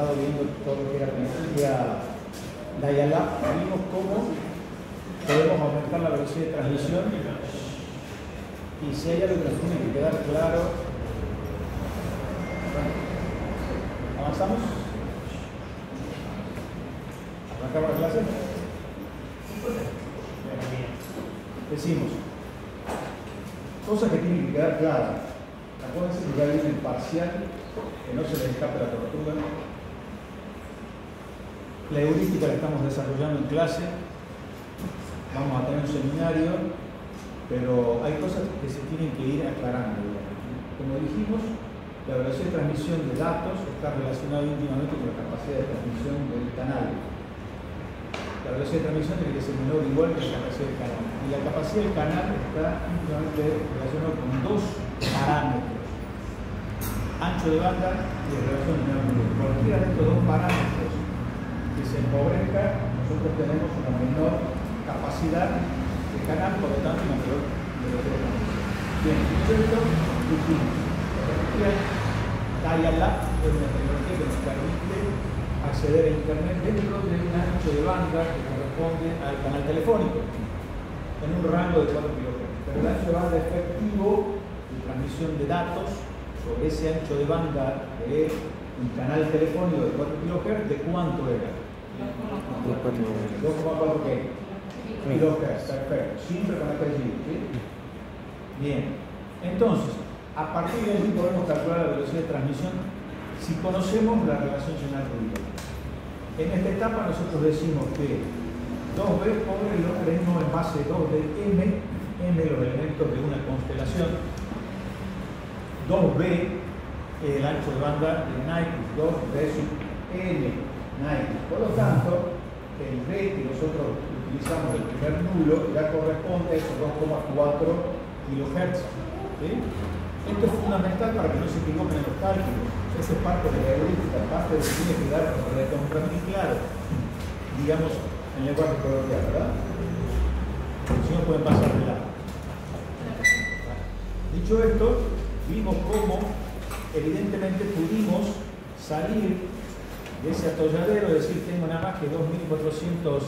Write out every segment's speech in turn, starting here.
estado viendo todo lo que era tecnología Dial-Up, vimos cómo podemos aumentar la velocidad de transmisión y si hay algo que nos tiene que quedar claro, ¿avanzamos? ¿Arrancamos la clase? Decimos, cosas que tienen que quedar claras. Acuérdense que ya viene el parcial, que no se les escape la tortuga. La heurística la estamos desarrollando en clase. Vamos a tener un seminario, pero hay cosas que se tienen que ir aclarando. Como dijimos, la velocidad de transmisión de datos está relacionada íntimamente con la capacidad de transmisión del canal. La velocidad de transmisión tiene que ser menor o igual que la capacidad del canal. Y la capacidad del canal está íntimamente relacionada con dos parámetros. Ancho de banda y relación de. Cualquiera de estos dos parámetros se empobrezca, nosotros tenemos una menor capacidad de canal, por lo tanto, una mayor velocidad. Bien, dicho esto, dijimos, Dial-Up es una tecnología que nos permite acceder a Internet dentro de un ancho de banda que corresponde al canal telefónico, en un rango de 4 kHz. Pero el ancho de banda efectivo de transmisión de datos sobre ese ancho de banda de un canal telefónico de 4 kHz, ¿de cuánto era? 2,4 kHz, perfecto, siempre con este ¿sí? Bien, entonces, a partir de ahí podemos calcular la velocidad de transmisión si conocemos la relación señal-ruido. En esta etapa nosotros decimos que 2B por el logaritmo en base 2 de M, M los elementos de una constelación, 2B el ancho de banda de Nike, 2 de sub N, Por lo tanto, el B que nosotros utilizamos el primer nulo ya corresponde a esos 2,4 kHz. ¿sí? Esto es fundamental para que no se equivoquen en los cálculos. Esa es parte de la heurística, parte de lo que tiene que dar para muy claro, digamos, en lenguaje coloquial, ¿verdad? Si no pueden pasar de lado. Dicho esto, vimos cómo evidentemente pudimos salir de ese atolladero, es decir, tengo nada más que 2400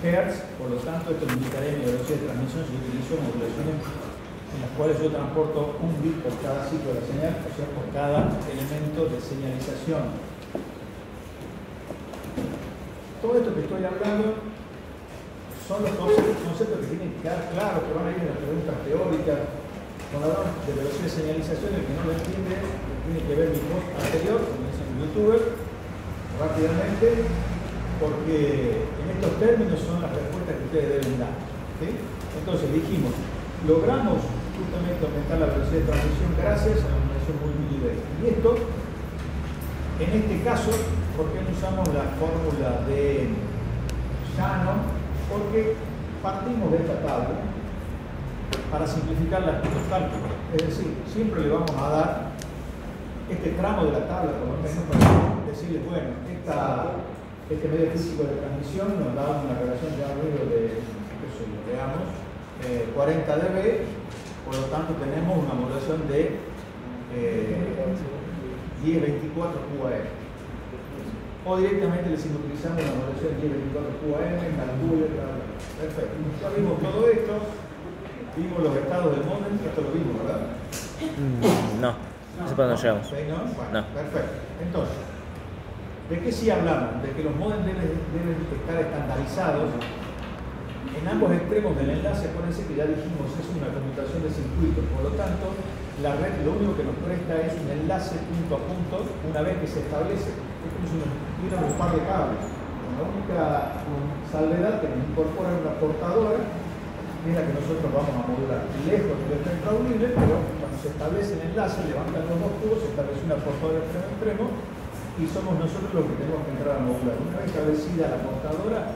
Hz, por lo tanto esto indicaré mi velocidad de transmisión si utilizo modulaciones en las cuales yo transporto un bit por cada ciclo de señal, o sea, por cada elemento de señalización. Todo esto que estoy hablando son los conceptos, que tienen que quedar claros, que van a ir en las preguntas teóricas. Cuando hablamos de velocidad de señalización, el que no lo entiende, tiene que ver mi post anterior, como dicen en YouTube, rápidamente, porque en estos términos son las respuestas que ustedes deben dar. Entonces dijimos, logramos justamente aumentar la velocidad de transmisión gracias a la numeración multinivel. Y esto, en este caso, ¿por qué no usamos la fórmula de Shannon? Porque partimos de esta tabla para simplificar los cálculos. Es decir, siempre le vamos a dar este tramo de la tabla como ejemplo para decirle, bueno, este medio físico de transmisión nos da una relación de ruido de, veamos, 40 eh, dB, por lo tanto tenemos una modulación de eh, 1024 QAM. O directamente le sigo utilizando la modulación de 1024 QAM, calcule, perfecto. Ya vimos todo esto, vimos los estados del modem, esto lo vimos, ¿verdad? Mm, no, no sé para dónde llegamos. no. Perfecto. Entonces, ¿de qué sí hablamos? De que los modems deben, estar estandarizados en ambos extremos del enlace, acuérdense que ya dijimos, es una conmutación de circuitos, por lo tanto, la red lo único que nos presta es un enlace punto a punto una vez que se establece. Es como un par de cables. La única salvedad que nos incorpora una portadora es la que nosotros vamos a modular. Lejos del extremo audible, pero cuando se establece el enlace, levantan los dos tubos, se establece una portadora extremo extremo y somos nosotros los que tenemos que entrar a modular. Una vez establecida la portadora,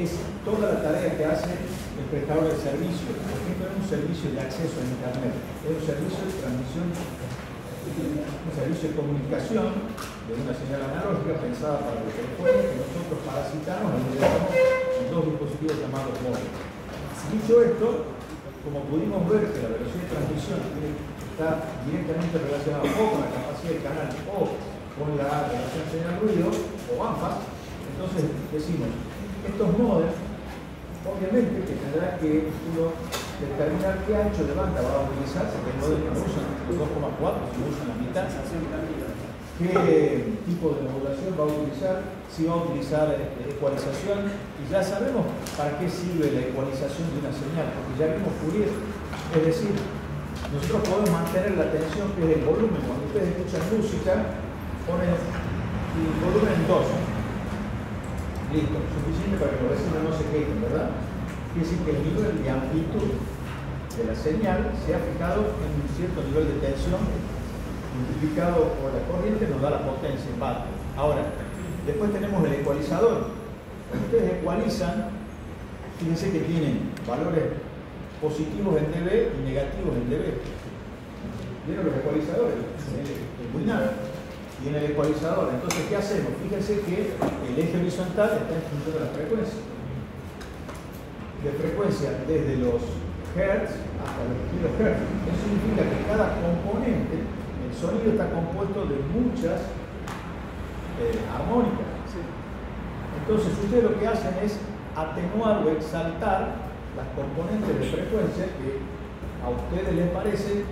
es toda la tarea que hace el prestador de servicio, porque esto es un servicio de acceso a Internet, es un servicio de transmisión, un servicio de comunicación de una señal analógica pensada para los teléfonos que nosotros parasitamos y en dos dispositivos llamados móviles. Dicho esto, como pudimos ver que la velocidad de transmisión está directamente relacionada o con la capacidad del canal o con la relación señal-ruido o ambas. Entonces decimos, estos modems, obviamente que tendrá que uno determinar qué ancho de banda va a utilizar, si el modem no usa 2,4, si usa la mitad, qué tipo de modulación va a utilizar, si va a utilizar este, ecualización, y ya sabemos para qué sirve la ecualización de una señal, porque ya vimos Fourier, es decir, nosotros podemos mantener la tensión que es el volumen, cuando ustedes escuchan música, ponen el volumen 2, listo, suficiente para que los vecinos no se quejen, ¿verdad? Quiere decir que el nivel de amplitud de la señal se ha fijado en un cierto nivel de tensión multiplicado por la corriente nos da la potencia en vatio. Ahora, después tenemos el ecualizador. Cuando ustedes ecualizan, fíjense que tienen valores positivos en dB y negativos en dB. ¿Vieron los ecualizadores? Muy nada. Y en el ecualizador, entonces, ¿qué hacemos? Fíjense que el eje horizontal está en función de la frecuencia de frecuencia desde los hertz hasta los kilohertz. Eso significa que cada componente, el sonido está compuesto de muchas eh, armónicas. Entonces ustedes lo que hacen es atenuar o exaltar las componentes de frecuencia que a ustedes les parece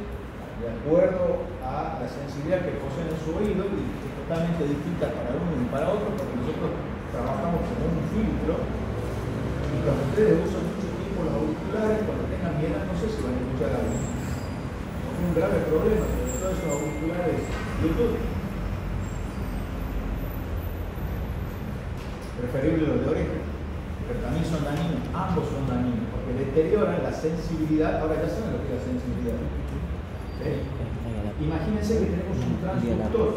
de acuerdo a la sensibilidad que poseen en su oído y es totalmente distinta para uno y para otro porque nosotros trabajamos con un filtro y cuando ustedes usan mucho tiempo los auriculares, cuando tengan miedo, no sé si van a escuchar algo. Es un grave problema, sobre todo esos auriculares YouTube. Preferible los de oreja, pero también son dañinos, ambos son dañinos, porque deterioran la sensibilidad. Ahora ya saben lo que es la sensibilidad. Imagínense que tenemos un transductor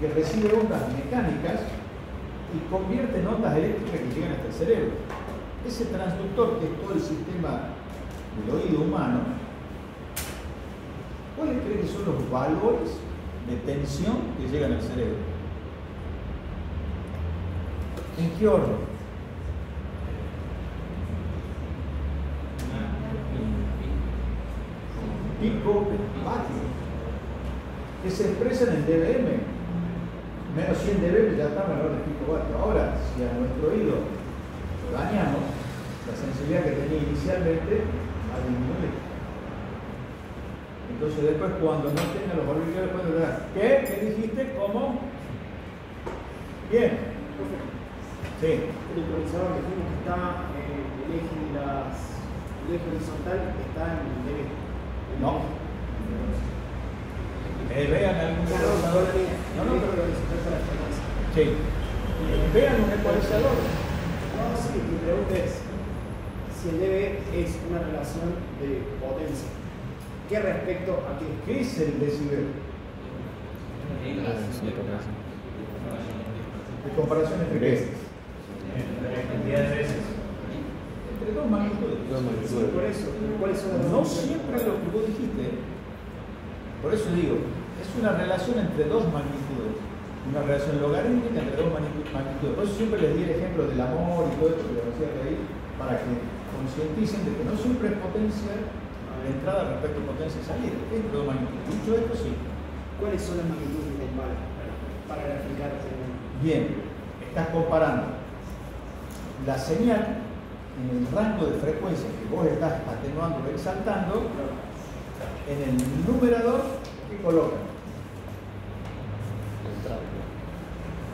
que recibe ondas mecánicas y convierte en ondas eléctricas que llegan hasta el cerebro. Ese transductor, que es todo el sistema del oído humano, ¿cuáles creen que son los valores de tensión que llegan al cerebro? ¿En qué orden? Pico, patio, que se expresan en dBm, menos 100 dB ya está menor de pico vatio. Ahora, si a nuestro oído lo dañamos, la sensibilidad que tenía inicialmente va a disminuir. Entonces después cuando no tenga los auriculares pueden ver, ¿qué? ¿Qué dijiste? ¿Cómo? Bien. Sí. El improvisador que está eh, el eje el eje horizontal está en el dB. No. Eh, vean algún ecualizador. No, no, pero. Sí. Vean un ecualizador. No, sí, mi pregunta es si el dB es una relación de potencia. ¿Qué respecto a qué? ¿Qué es el decibel? De comparación entre qué? Dos magnitudes. Sí, por eso, ¿cuáles son No siempre lo que vos dijiste. Por eso digo, es una relación entre dos magnitudes. Una relación logarítmica entre dos magnitu- magnitudes. Por eso siempre les di el ejemplo del amor y todo esto que hacía reír, para que concienticen de que no siempre es potencia de entrada respecto a potencia de salida. Es entre dos magnitudes. Dicho esto, sí. ¿Cuáles son las magnitudes normales para graficar el Bien, estás comparando la señal en el rango de frecuencia que vos estás atenuando o exaltando en el numerador que colocan.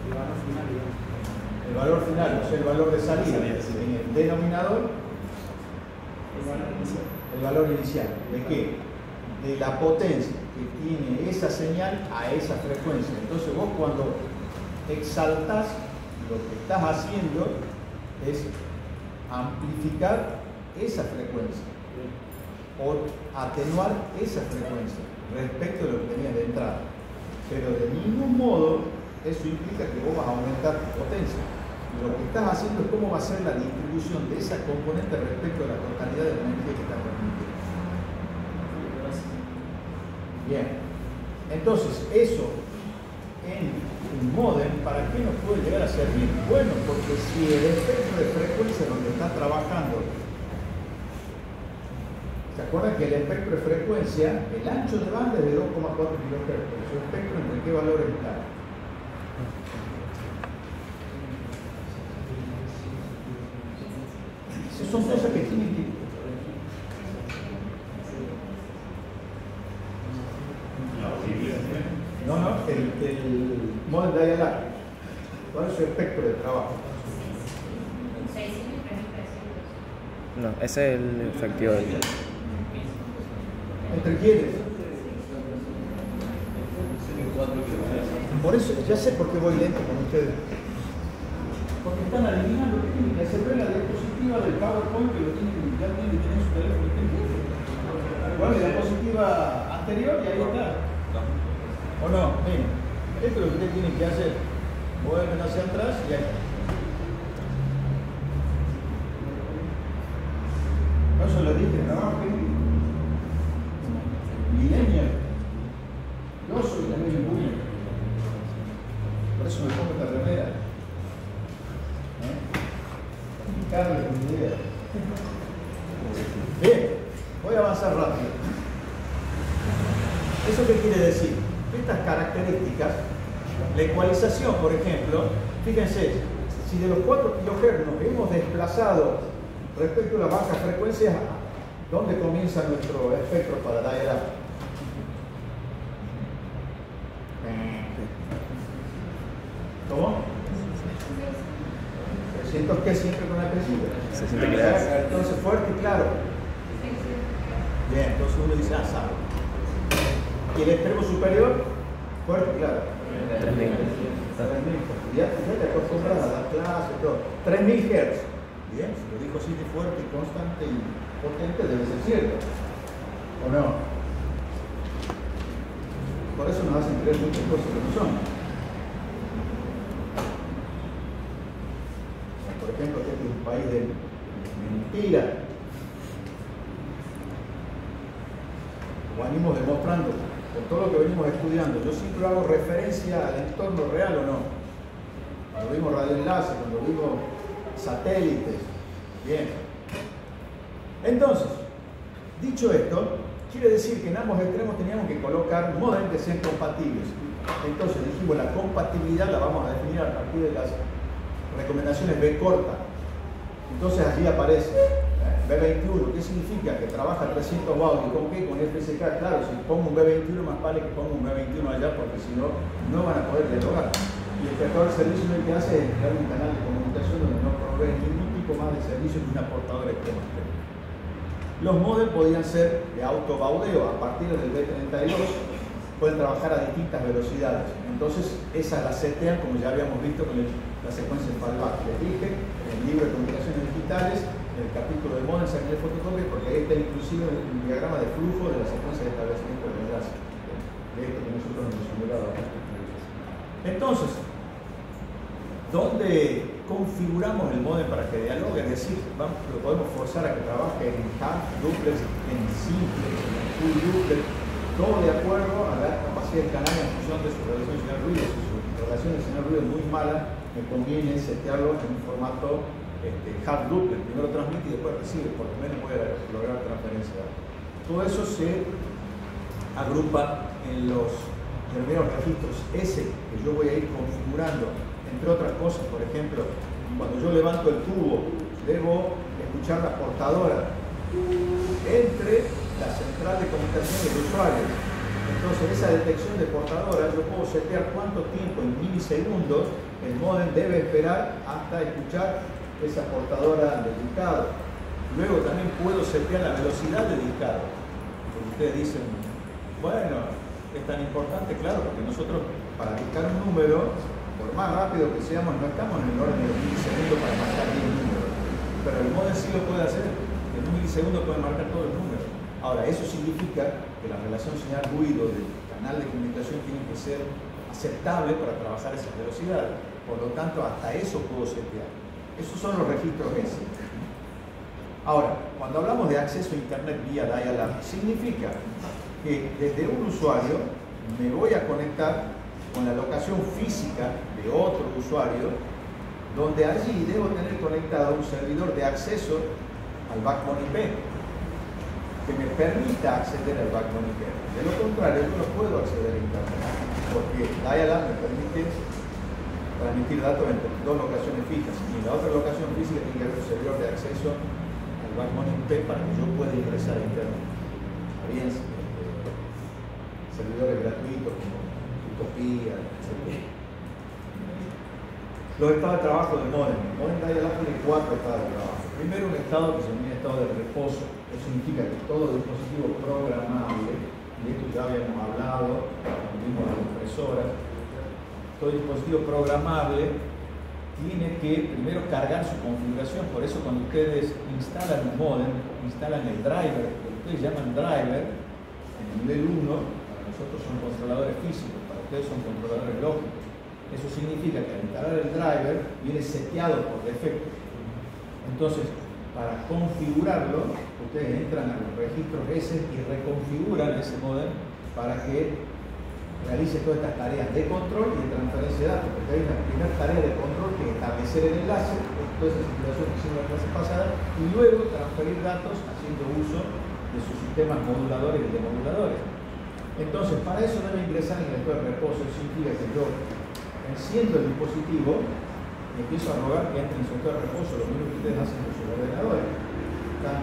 el valor final? El valor final, o sea, el valor de salida. En el denominador, El valor inicial. el valor inicial. ¿De qué? De la potencia que tiene esa señal a esa frecuencia. Entonces vos cuando exaltas, lo que estás haciendo es amplificar esa frecuencia o atenuar esa frecuencia respecto de lo que tenías de entrada. Pero de ningún modo eso implica que vos vas a aumentar tu potencia. Lo que estás haciendo es cómo va a ser la distribución de esa componente respecto a la totalidad de la energía que está transmitiendo. Bien. Entonces, eso en un modem, ¿para qué nos puede llegar a servir? Bueno, porque si el espectro de frecuencia donde está trabajando, ¿se acuerdan que el espectro de frecuencia, el ancho de banda es de 2,4 kHz? ¿Su espectro entre qué valores está? Son cosas que tienen que No, no, el, el model de dial ¿Cuál es su espectro de trabajo? No, ese es el efectivo del ¿Entre quiénes? Por eso, ya sé por qué voy lento con ustedes. Porque están adivinando que tienen que hacer ver la diapositiva del PowerPoint que lo tienen, ya tienen que tener su teléfono. Igual la diapositiva anterior y ahí está. ¿O no? Miren, esto es lo que ustedes tienen que hacer. Vuelven hacia atrás y ahí. No se lo dije, no, Millennial. Yo soy también un boomer. Por eso me pongo esta remera. ¿Eh? Carlos, mi idea. Bien, voy a avanzar rápido. ¿Eso qué quiere decir? Estas características, la ecualización, por ejemplo, fíjense, si de los 4 kHz nos respecto a las bajas frecuencias, ¿dónde comienza nuestro espectro para dial ¿Cómo? 300 que siempre con la. 60 claro. Entonces fuerte y claro. Bien, entonces uno dice, ah, sabe. Y el extremo superior, fuerte y claro. 3000. 3000. Ya, ya te acostumbras a dar clase y todo. 3000 Hz. Bien, si lo dijo así de fuerte y constante y potente, debe ser cierto. ¿O no? Por eso nos hacen creer muchas cosas que no son. Por ejemplo, este es un país de mentira. Como venimos demostrando con todo lo que venimos estudiando, yo siempre hago referencia al entorno real o no. Cuando vimos radioenlace, cuando vimos satélites. Bien. Entonces, dicho esto, quiere decir que en ambos extremos teníamos que colocar modems que sean compatibles. Entonces dijimos, la compatibilidad la vamos a definir a partir de las recomendaciones B corta. Entonces allí aparece B21, ¿qué significa? Que trabaja 300 watts. ¿Y con qué? Con FSK. Claro, si pongo un B21 más vale que ponga un B21 allá porque si no, no van a poder dialogar. Y el creador de servicio lo que hace es crear un canal de comunicación donde no provee ningún tipo más de servicio que una portadora extrema. Los modems podían ser de autobaudeo a partir del B32, pueden trabajar a distintas velocidades. Entonces, esas las setean como ya habíamos visto con la secuencia en fallback. Les dije, en el libro de comunicaciones digitales, en el capítulo de modems aquí de fotocopia, porque ahí está inclusive un diagrama de flujo de la secuencia de establecimiento de enlace. De esto que nosotros hemos acá. Entonces, ¿dónde configuramos el modem para que dialogue? Es decir, lo podemos forzar a que trabaje en half duplex, en simple, en full duplex, todo de acuerdo a la capacidad del canal en función de su relación señal ruido. Si su relación de señal ruido es muy mala, me conviene setearlo en un formato este, half duplex. Primero transmite y después recibe, por lo menos puede lograr transferencia. Todo eso se agrupa en los primeros registros S que yo voy a ir configurando, entre otras cosas, por ejemplo, cuando yo levanto el tubo, debo escuchar la portadora entre la central de comunicación del usuario. Entonces, esa detección de portadora, yo puedo setear cuánto tiempo en milisegundos el modem debe esperar hasta escuchar esa portadora del discado. Luego también puedo setear la velocidad del. Porque ustedes dicen, bueno, es tan importante, claro, porque nosotros para dictar un número, más rápido que seamos, no estamos en el orden de los milisegundos para marcar 10 números. Pero el modem sí lo puede hacer, en un milisegundo puede marcar todos los números. Ahora, eso significa que la relación señal-ruido del canal de comunicación tiene que ser aceptable para trabajar esas velocidades. Por lo tanto, hasta eso puedo setear. Esos son los registros S. Ahora, cuando hablamos de acceso a Internet vía dial-up, significa que desde un usuario me voy a conectar con la locación física de otro usuario, donde allí debo tener conectado un servidor de acceso al backbone IP, que me permita acceder al backbone IP. De lo contrario, yo no puedo acceder a Internet, porque dial me permite transmitir datos entre dos locaciones fijas, y en la otra locación física tiene que haber un servidor de acceso backbone IP para que yo pueda ingresar a internet. Eh, servidores gratuitos como Utopía, etc. Los estados de trabajo del modem. Modem dial tiene cuatro estados de trabajo. Primero, un estado que se llama estado de reposo. Eso significa que todo dispositivo programable, y esto ya habíamos hablado cuando vimos las impresoras, todo dispositivo programable tiene que primero cargar su configuración. Por eso cuando ustedes instalan un modem, instalan el driver, que ustedes llaman driver, en el nivel 1, para nosotros son controladores físicos, para ustedes son controladores lógicos. Eso significa que al instalar el driver viene seteado por defecto. Entonces, para configurarlo, ustedes entran a los registros S y reconfiguran ese modem para que realice todas estas tareas de control y de transferencia de datos, porque hay una primera tarea de control que es establecer el enlace, toda esa situación que hicimos la clase pasada, y luego transferir datos haciendo uso de sus sistemas moduladores y demoduladores. Entonces, para eso debe ingresar en el de reposo, significa que yo enciendo el dispositivo y empiezo a rogar que entre en su de reposo, lo mismo que ustedes hacen con sus ordenadores. Están,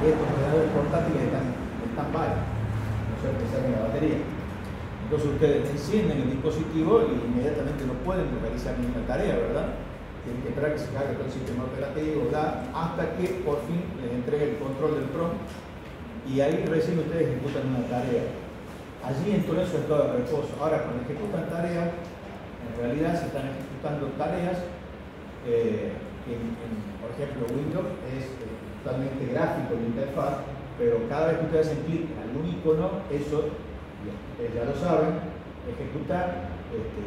estos ordenadores portátiles están en stand-by, no sé que saquen la batería. Entonces ustedes encienden el dispositivo y inmediatamente no pueden realizar ninguna tarea, ¿verdad? Tienen que esperar que se cargue todo el sistema operativo, hasta que por fin les entregue el control del PROM y ahí recién ustedes ejecutan una tarea. Allí entonces su estado de reposo. Ahora, cuando ejecutan tareas, en realidad se están ejecutando tareas eh, por ejemplo, Windows es eh, totalmente gráfico la interfaz, pero cada vez que ustedes hacen clic en algún icono, eso, ustedes ya lo saben, ejecuta este,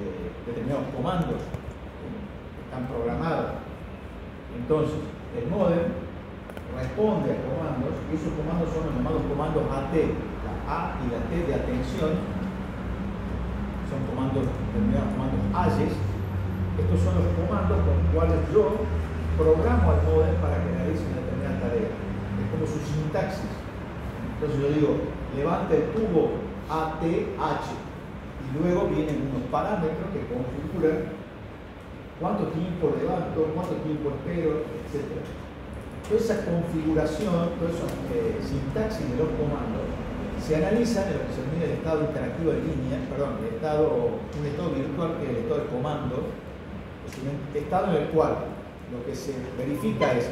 determinados comandos que están programados. Entonces, el modem responde a comandos y esos comandos son los llamados comandos AT, la A y la T de atención son comandos, determinados comandos AYES. Estos son los comandos con los cuales yo programo al modem para que realice una determinada tarea. Es como su sintaxis. Entonces yo digo, levanta el tubo ATH y luego vienen unos parámetros que configuran cuánto tiempo levanto, cuánto tiempo espero, etc. Toda esa configuración, toda esa eh, sintaxis de los comandos se analiza en lo que se denomina el estado interactivo de línea, perdón, el estado, un estado virtual que es el estado de comando, un estado en el cual lo que se verifica es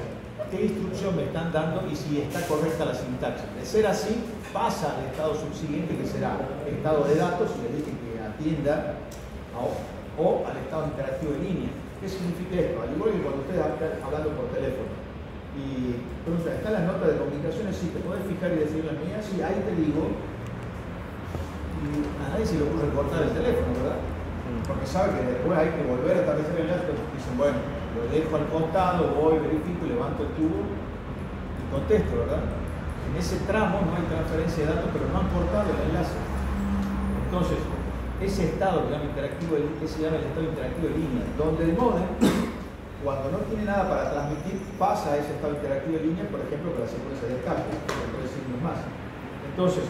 qué instrucción me están dando y si está correcta la sintaxis. De ser así, pasa al estado subsiguiente que será el estado de datos, y le dije que atienda o al estado interactivo de línea. ¿Qué significa esto? Al igual que cuando ustedes están hablando por teléfono y entonces están las notas de comunicaciones, sí, te puedes fijar y decir la mía, sí, ahí te digo. Y a nadie se le ocurre cortar el teléfono, ¿verdad? Mm. Porque sabe que después hay que volver a establecer el enlace. Dicen, bueno, lo dejo al costado, voy, verifico, levanto el tubo y contesto, ¿verdad? En ese tramo no hay transferencia de datos, pero no han cortado el enlace. Entonces, ese estado que interactivo, que se llama el estado interactivo de línea, donde el modem cuando no tiene nada para transmitir, pasa a ese estado interactivo de línea, por ejemplo, con la secuencia de escape, por decirnos más. Entonces,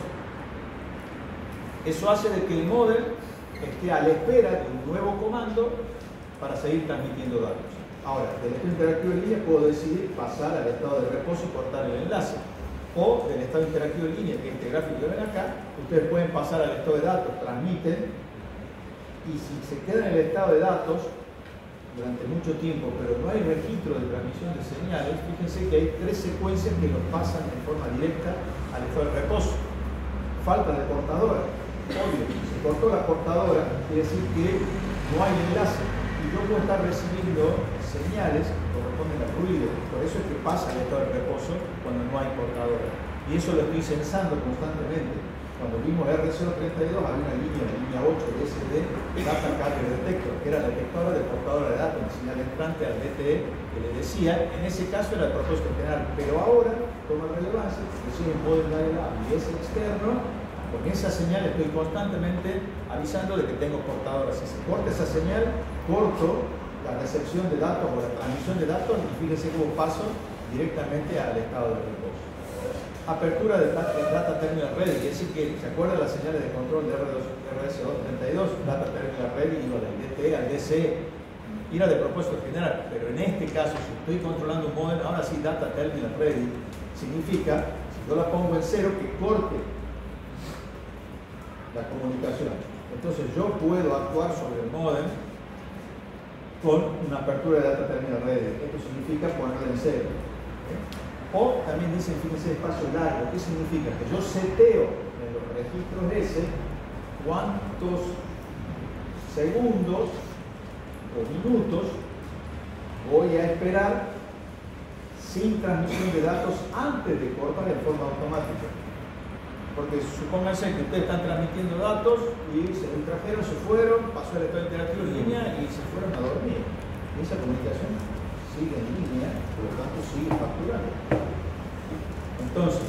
eso hace de que el modem esté a la espera de un nuevo comando para seguir transmitiendo datos. Ahora, del estado interactivo de línea puedo decidir pasar al estado de reposo y cortar el enlace. O del estado interactivo de línea, que es este gráfico que ven acá, ustedes pueden pasar al estado de datos, transmiten, y si se queda en el estado de datos, durante mucho tiempo, pero no hay registro de transmisión de señales, fíjense que hay tres secuencias que nos pasan de forma directa al estado de reposo. Falta de portadora. Obvio, se cortó la portadora, quiere decir que no hay enlace. Y yo puedo estar recibiendo señales que corresponden al ruido. Por eso es que pasa el estado de reposo cuando no hay portadora. Y eso lo estoy censando constantemente cuando vimos RC32 había una línea, la línea 8 de SD, Data Carrier Detector, que era la detectora de portadora de datos, una señal entrante al DTE, que le decía, en ese caso era el propósito general, pero ahora toma relevancia, reciben poder dar y es externo, con esa señal estoy constantemente avisando de que tengo portadora. Si se corta esa señal, corto la recepción de datos o la transmisión de datos y fíjense cómo paso directamente al estado de apertura de Data Terminal Ready, quiere decir que se acuerdan las señales de control de RS232, Data Terminal Ready iba del DTE al DCE, era de propósito general, pero en este caso, si estoy controlando un modem, ahora sí, data terminal ready, significa, si yo la pongo en cero, que corte la comunicación. Entonces yo puedo actuar sobre el modem con una apertura de data terminal ready. Esto significa ponerla en cero. O también dicen, fíjense, espacio largo. ¿Qué significa? Que yo seteo en los registros S cuántos segundos o minutos voy a esperar sin transmisión de datos antes de cortar en forma automática. Porque supónganse que ustedes están transmitiendo datos y se distrajeron, se fueron, pasó el estado interactivo en línea y se fueron a dormir. Esa comunicación sigue en línea, por lo tanto sigue facturando. Entonces,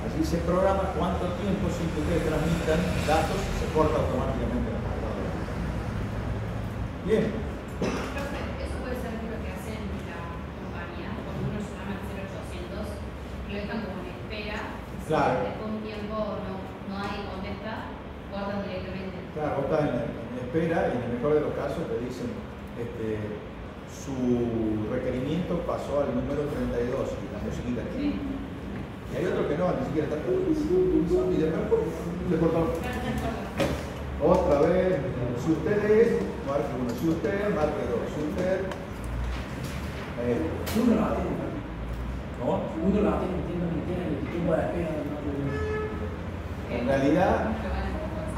allí se programa cuánto tiempo sin que ustedes transmitan datos se corta automáticamente la computadora. Bien. Eso puede ser lo que hacen la compañía, cuando uno llama al 0800, lo dejan como en espera, Claro. después de un tiempo no, no hay contesta, guardan directamente. Claro, vos estás en, en espera y en el mejor de los casos te dicen este, su requerimiento pasó al número 32 y la musiquita aquí. Y hay otro que no, ni siquiera está. Y de repente le cortó. Otra vez, si usted es, marque uno. Si usted, marque dos. Si usted. Uno lo atiende, ¿Cómo? uno lo atiende, entiendo que tiene el tiempo de espera. ¿no? En realidad,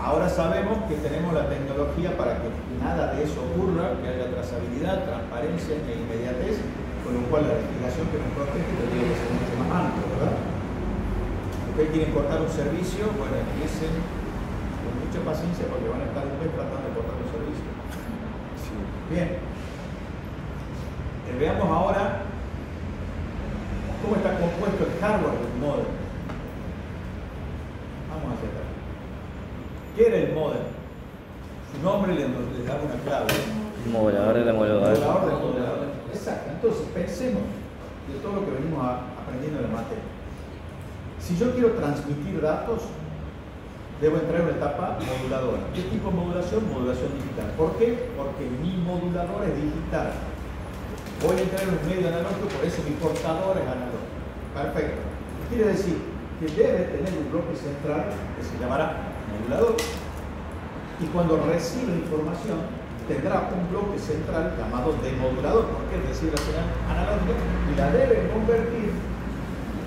ahora sabemos que tenemos la tecnología para que nada de eso ocurra, que haya trazabilidad, transparencia e inmediatez, con lo cual la legislación que nos protege tendría que ser mucho más amplia, ¿verdad? Ustedes quieren cortar un servicio, bueno, empiecen con mucha paciencia porque van a estar un mes tratando de cortar un servicio. Bien. Eh, veamos ahora cómo está compuesto el hardware del modem. Vamos hacia acá. ¿Qué era el modem? Su nombre le, le da una clave. Modulador del. Modulador del modulador. Exacto. Entonces, pensemos de todo lo que venimos aprendiendo en la materia. Si yo quiero transmitir datos, debo entrar en una etapa moduladora. ¿Qué tipo de modulación? Modulación digital. ¿Por qué? Porque mi modulador es digital. Voy a entrar en un medio analógico, por eso mi portador es analógico. Perfecto. Quiere decir que debe tener un bloque central que se llamará modulador y cuando recibe información tendrá un bloque central llamado demodulador, porque recibe la señal analógica y la debe convertir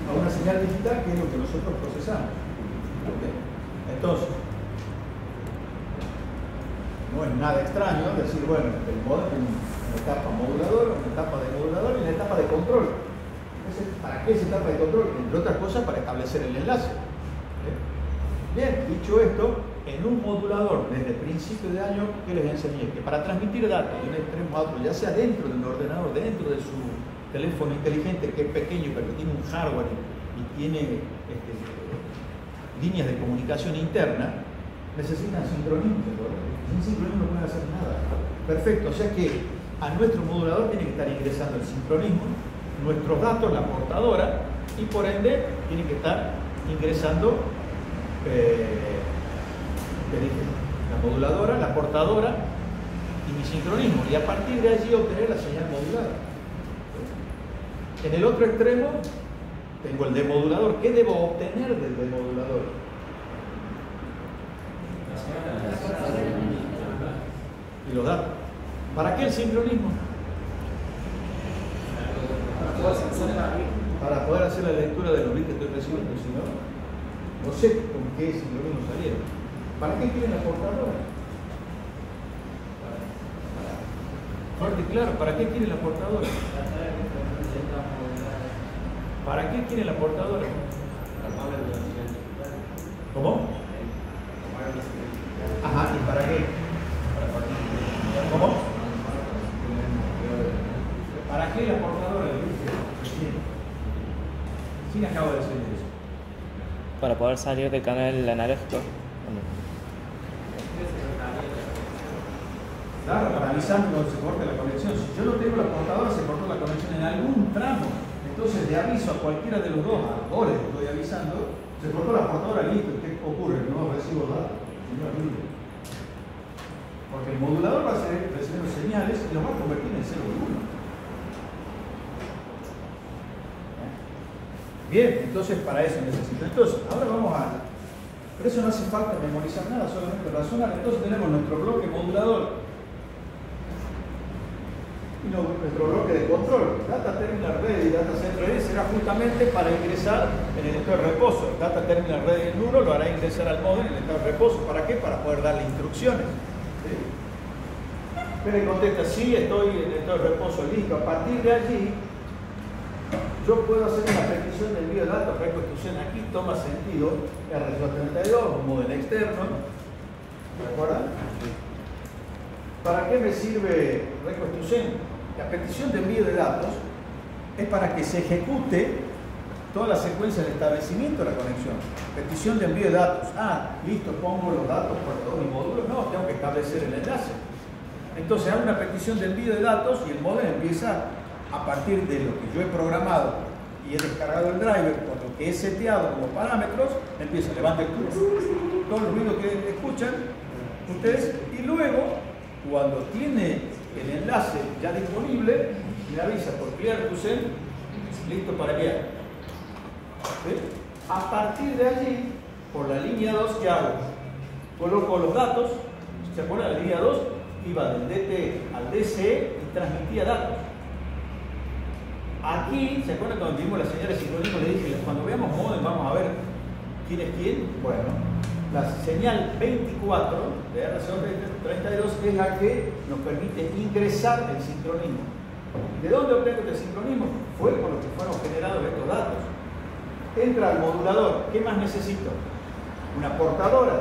a una señal digital que es lo que nosotros procesamos. Entonces, no es nada extraño decir, bueno, el tiene una etapa modulador, una etapa demodulador y una etapa de control. ¿para qué esa etapa de control? Entre otras cosas, para establecer el enlace. Bien, dicho esto, en un modulador desde principio de año, ¿qué les enseñé? Que para transmitir datos de un extremo a otro, ya sea dentro de un ordenador, dentro de su teléfono inteligente, que es pequeño, pero tiene un hardware y tiene este, líneas de comunicación interna, necesitan sincronismo. Sin sincronismo no pueden hacer nada. Perfecto, o sea que a nuestro modulador tiene que estar ingresando el sincronismo, nuestros datos, la portadora, y por ende tiene que estar ingresando eh, la moduladora, la portadora y mi sincronismo. Y a partir de allí obtener la señal modulada. En el otro extremo tengo el demodulador. ¿Qué debo obtener del demodulador? Y los datos. ¿Para qué el sincronismo? Para poder hacer la lectura de los bits que estoy recibiendo, si no, no sé con qué sincronismo salieron. ¿Para qué quieren la portadora? Fuerte y claro, ¿para qué quieren la portadora? ¿Para qué quiere la portadora? ¿Cómo? Ajá, ¿y para qué? ¿Cómo? ¿Para qué la portadora? ¿Quién acabo de decir eso? Para poder salir del canal analógico. Se corte la conexión. Si yo no tengo la portadora, se cortó la conexión en algún tramo. Entonces le aviso a cualquiera de los dos, a Gore que estoy avisando, se cortó la portadora, listo, ¿qué ocurre? No recibo datos. Porque el modulador va a seguir recibiendo señales y los va a convertir en 0 y 1. Bien, entonces para eso necesito. Entonces, ahora vamos a. Por eso no hace falta memorizar nada, solamente razonar. Entonces tenemos nuestro bloque modulador nuestro bloque de control. Data Terminal Ready y Data Set Ready será justamente para ingresar en el estado de reposo. Data Terminal Ready en 1 lo hará ingresar al módulo en el estado de reposo. ¿Para qué? Para poder darle instrucciones. ¿Sí? Pero contesta, sí, estoy en el estado de reposo listo. A partir de allí, yo puedo hacer una petición de envío de datos, reconstrucción aquí toma sentido, R232, un modelo externo, ¿de acuerdo? ¿Para qué me sirve reconstrucción? La petición de envío de datos es para que se ejecute toda la secuencia de establecimiento de la conexión. Petición de envío de datos. Ah, listo, pongo los datos por todos mis módulos. No, tengo que establecer el enlace. Entonces hago una petición de envío de datos y el modelo empieza a partir de lo que yo he programado y he descargado el driver con lo que he seteado como parámetros, empieza a levantar el ruido que escuchan ustedes y luego cuando tiene el enlace ya disponible, me avisa por clear to send, listo para enviar. A partir de allí, por la línea 2, ¿qué hago? Coloco los datos, ¿se acuerdan? La línea 2 iba del DT al DCE y transmitía datos. Aquí, ¿se acuerdan cuando vimos las señales sincronismo? Le dije, cuando veamos modem vamos a ver quién es quién. Bueno, la señal 24 de RC32 es la que nos permite ingresar el sincronismo. ¿De dónde obtengo el sincronismo? Fue por lo que fueron generados estos datos. Entra al modulador. ¿Qué más necesito? Una portadora.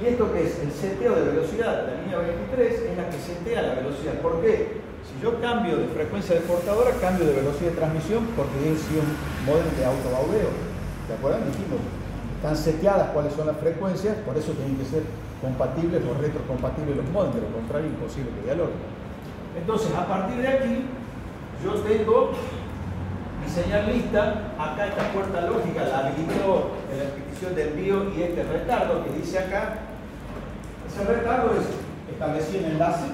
¿Y esto qué es? El seteo de velocidad. La línea 23 es la que setea la velocidad. ¿Por qué? Si yo cambio de frecuencia de portadora, cambio de velocidad de transmisión porque es un modelo de autobaudeo. ¿De acuerdo? Dijimos, están seteadas cuáles son las frecuencias, por eso tienen que ser compatibles o retrocompatibles los modems, de lo contrario imposible que dialoguen. Entonces, a partir de aquí, yo tengo mi señal lista, acá esta puerta lógica la habilitó en la petición de envío y este retardo que dice acá, ese retardo es establecer un enlace,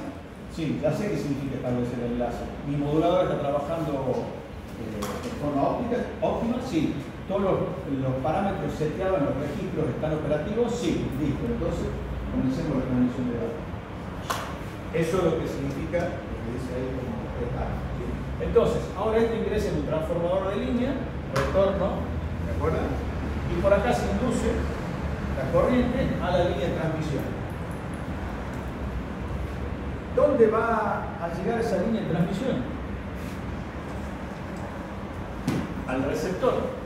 sí, ya sé qué significa establecer el enlace. Mi modulador está trabajando eh, de forma óptima, sí, todos los, parámetros seteados en los registros están operativos, sí, listo. Entonces, comencemos la transmisión de datos. Eso es lo que significa lo que dice ahí como. Entonces, ahora esto ingresa en un transformador de línea, retorno, ¿de acuerdo? Y por acá se induce la corriente a la línea de transmisión. ¿Dónde va a llegar esa línea de transmisión? Al receptor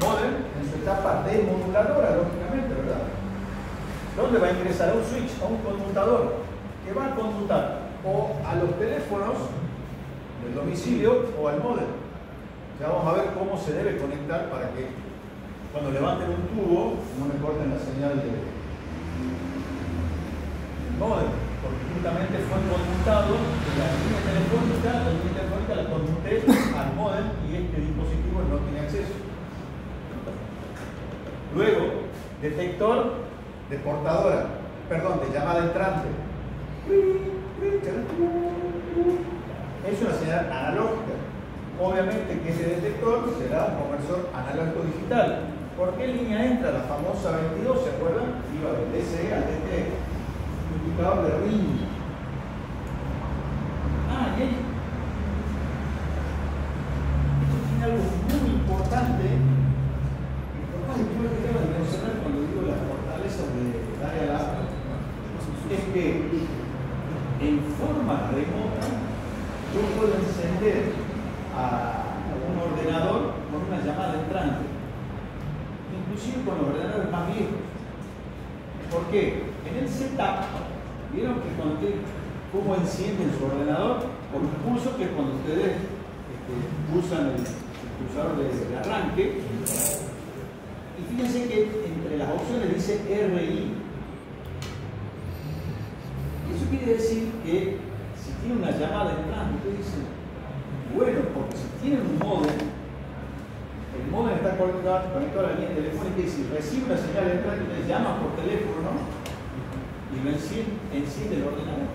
modem en su etapa demoduladora, lógicamente, ¿verdad? ¿Dónde va a ingresar? A un switch, a un conmutador, que va a conmutar o a los teléfonos del domicilio o al modem. Ya vamos a ver cómo se debe conectar para que cuando levanten un tubo no me corten la señal de modem, porque justamente fue conmutado de la línea telefónica, la línea telefónica la conmuté al modem y este dispositivo no tiene acceso. Luego, detector de portadora, perdón, de llamada entrante. Es una señal analógica. Obviamente que ese detector será un conversor analógico digital. ¿Por qué línea entra? La famosa 22, ¿se acuerdan? Iba del DCE al DT. Indicador de ring. Ah, y esto tiene algo muy importante cuando digo las fortalezas de área es que en forma remota yo puedo encender a un ordenador con una llamada entrante, inclusive con los ordenadores más viejos. ¿Por qué? En el setup, vieron que cuando cómo encienden su ordenador, por un pulso que cuando ustedes este, usan el, pulsador de arranque, y fíjense que entre las opciones dice RI. Quiere decir que si tiene una llamada entrante, ustedes dicen, bueno, porque si tienen un modem, el modem está conectado, a la línea telefónica y si recibe una señal entrante, ustedes llaman por teléfono, ¿no? y lo enciende, enciende el ordenador.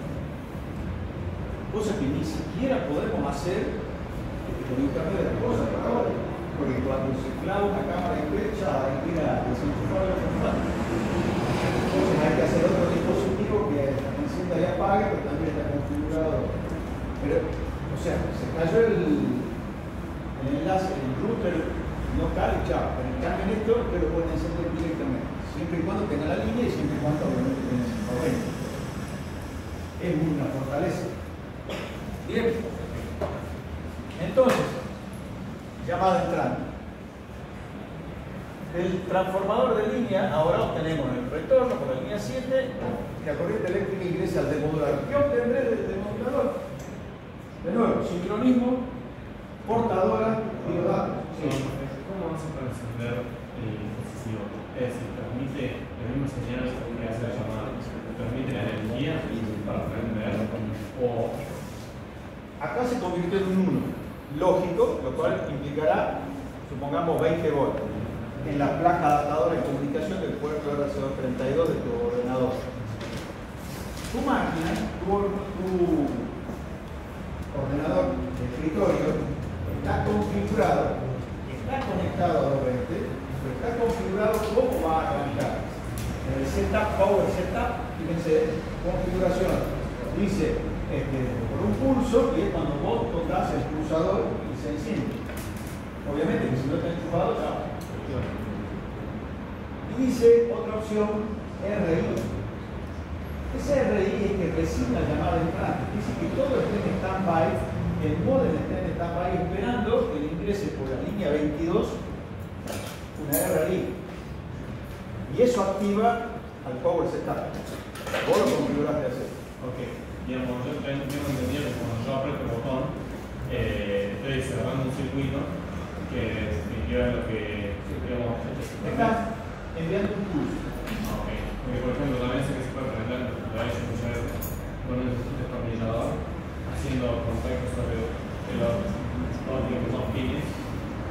Cosa que ni siquiera podemos hacer con internet de las cosas ahora. Porque cuando se clava una cámara de web ya hay que ir a desenchufar la. Entonces hay que hacer otro dispositivo y apague, pero también está configurado. Pero, o sea, se cayó el, el enlace, el router no cae, chao. Pero en cambio esto, usted lo pueden encender directamente. Siempre y cuando tenga la línea y siempre y cuando obviamente tenga su corriente. Es una fortaleza. Bien. Entonces, llamada entrante. El transformador de línea, ahora obtenemos el retorno por la línea 7, la corriente eléctrica ingresa al demodulador. ¿Qué obtendré del demodulador? De nuevo, sincronismo, portadora datos. Sí. ¿Cómo hace para encender el dispositivo? Es decir, transmite la misma señal que hace la llamada, transmite la energía para prender o Acá se convirtió en un 1, lógico, lo cual implicará, supongamos, 20 volts en la placa adaptadora de comunicación del puerto RC232 de tu ordenador. Tu máquina, tu, tu ordenador de escritorio, está configurado, está conectado a 220, pero está configurado cómo va a arrancar. En el setup, power setup, fíjense, configuración. Dice este, por un pulso y es cuando vos tocas el pulsador y se enciende. Obviamente que si no está enchufado, ya. Y dice otra opción, RI. Ese RI es que recibe la llamada entrante. Dice que todo esté en stand-by, el modem esté en stand-by esperando que le ingrese por la línea 22 una RI. Y eso activa al power setup. Vos lo configuraste así. Ok, digamos, yo tengo entendido que cuando yo aprieto el botón, eh, estoy cerrando un circuito que significa lo que digamos, Estás enviando un pulso. Ok. Porque por ejemplo también sé que se puede prender en la hecho muchas veces con un destornillador haciendo contacto sobre los lo son pines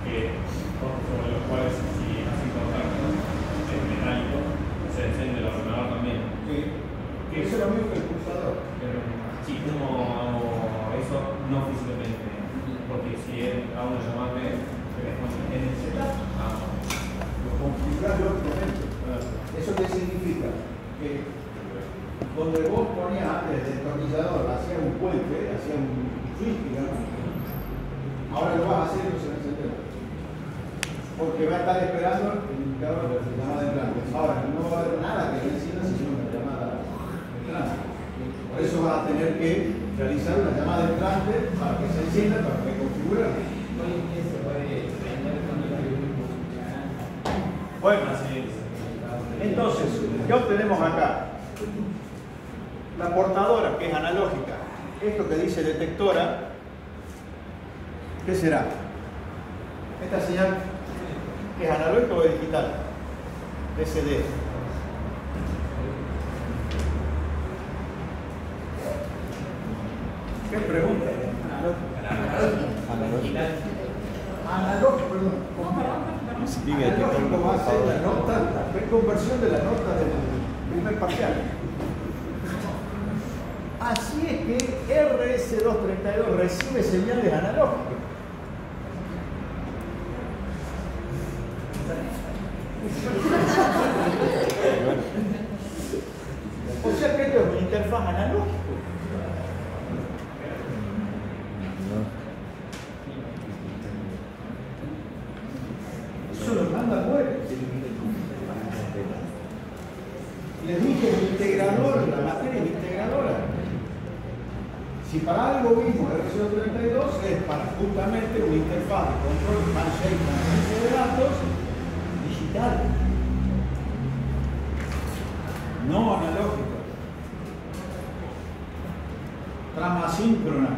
que, sobre los cuales si hacen contacto es metálico se enciende el ordenador también. Sí. Que eso es lo mismo que el pulsador. Pero sí, ¿cómo hago eso? No físicamente. Porque si es a una llamada el setup, ah, Lo configurás lógicamente. ¿Eso qué significa? Que donde vos ponías antes el destornillador, hacía un puente, hacía un switch, digamos, ahora lo vas a hacer y no se va a encender. Porque va a estar esperando el indicador de la llamada entrante. Ahora, no va a haber nada que encienda sino una llamada entrante. Por eso vas a tener que realizar una llamada entrante para que se encienda, para que configure. Bueno, entonces, ¿qué obtenemos acá? La portadora, que es analógica. Esto que dice detectora, ¿qué será? Esta señal, ¿es analógica o es digital? SD. ¿Qué pregunta? Analógico, perdón. Analógico va a ser la nota, la conversión de la nota del primer parcial. Así es que RS232 recibe señales analógicas. O sea que esto es una interfaz analógica. Eso lo manda fuera. Les dije el integrador, la materia es integradora. Si para algo mismo el RC232 es para justamente una interfaz de control handshake transferencia de datos digital, no analógico. Trama asíncrona,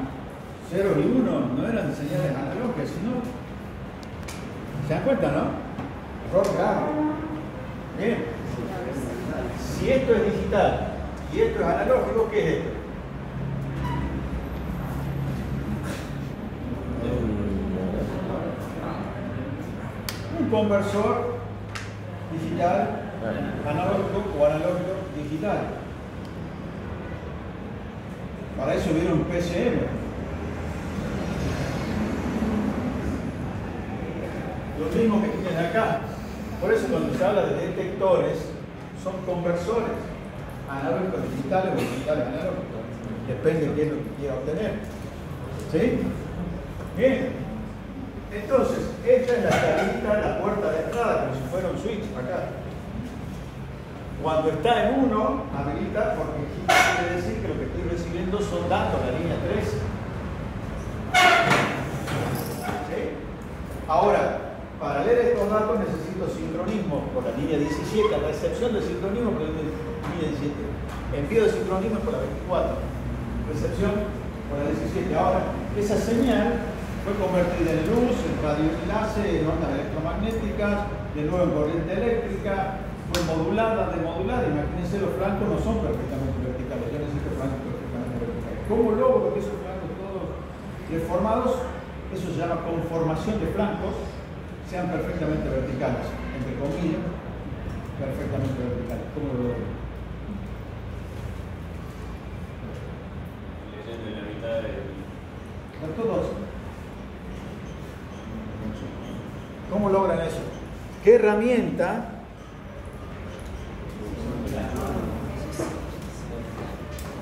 0 y 1 no eran señales analógicas, sino. ¿Se dan no? Error grave. Bien. Si esto es digital y esto es analógico, ¿qué es esto? Un conversor digital, analógico o analógico digital. Para eso viene un PCM. Lo mismo que tienen acá. Por eso cuando se habla de detectores, son conversores analógicos digitales o digitales analógicos. Depende de qué es lo que quiera obtener. ¿Sí? Bien. Entonces, esta es la salida, la puerta de entrada, como si fuera un switch acá. Cuando está en uno, habilita porque quiere decir que lo que estoy recibiendo son datos de la línea 3. ¿Sí? Ahora, leer estos datos necesito sincronismo por la línea 17, recepción de sincronismo por la línea 17. Envío de sincronismo por la 24. Recepción por la 17. Ahora, esa señal fue convertida en luz, en radioenlace, en ondas electromagnéticas, de nuevo en corriente eléctrica, fue modulada, demodulada. Imagínense, los flancos no son perfectamente verticales, yo necesito flancos perfectamente verticales. ¿Cómo logro que esos flancos todos deformados, eso se llama conformación de flancos, sean perfectamente verticales, entre comillas, perfectamente verticales? ¿Cómo lo logro? Leyendo en la mitad del. Todos. ¿Cómo logran eso? ¿Qué herramienta?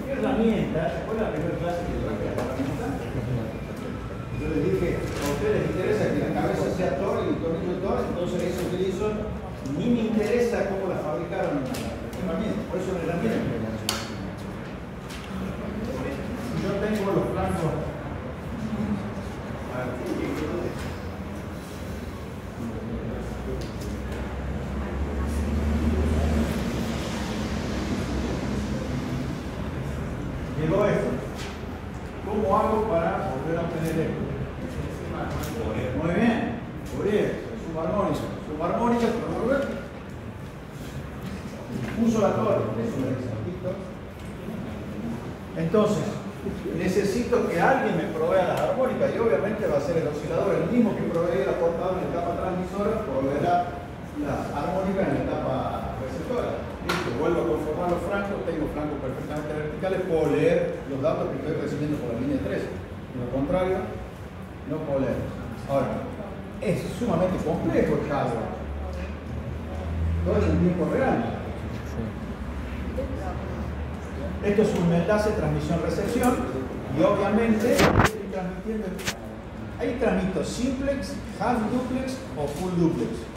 ¿Qué herramienta? ¿Se acuerdan la primera clase que? Yo les dije, a ustedes les interesa que la entonces eso utilizo, ni me interesa cómo la fabricaron por eso la herramienta. Yo tengo los flancos. A ver, Llegó esto. ¿Cómo hago para volver a obtener esto? Muy bien. Fourier, subarmónica. Subarmónica, Uso la torre. Eso me dice, ¿listo? Entonces, necesito que alguien me provea las armónicas y obviamente va a ser el oscilador, el mismo que provee la portada en la etapa transmisora, proveerá las armónicas en la etapa receptora. Listo, vuelvo a conformar los francos, tengo francos perfectamente verticales, puedo leer los datos que estoy recibiendo por la línea 3. De lo contrario, no puedo leer. Ahora, es sumamente complejo el hardware. Todo Esto es un enlace transmisión-recepción y obviamente estoy transmitiendo. Ahí transmito simplex, half duplex o full duplex.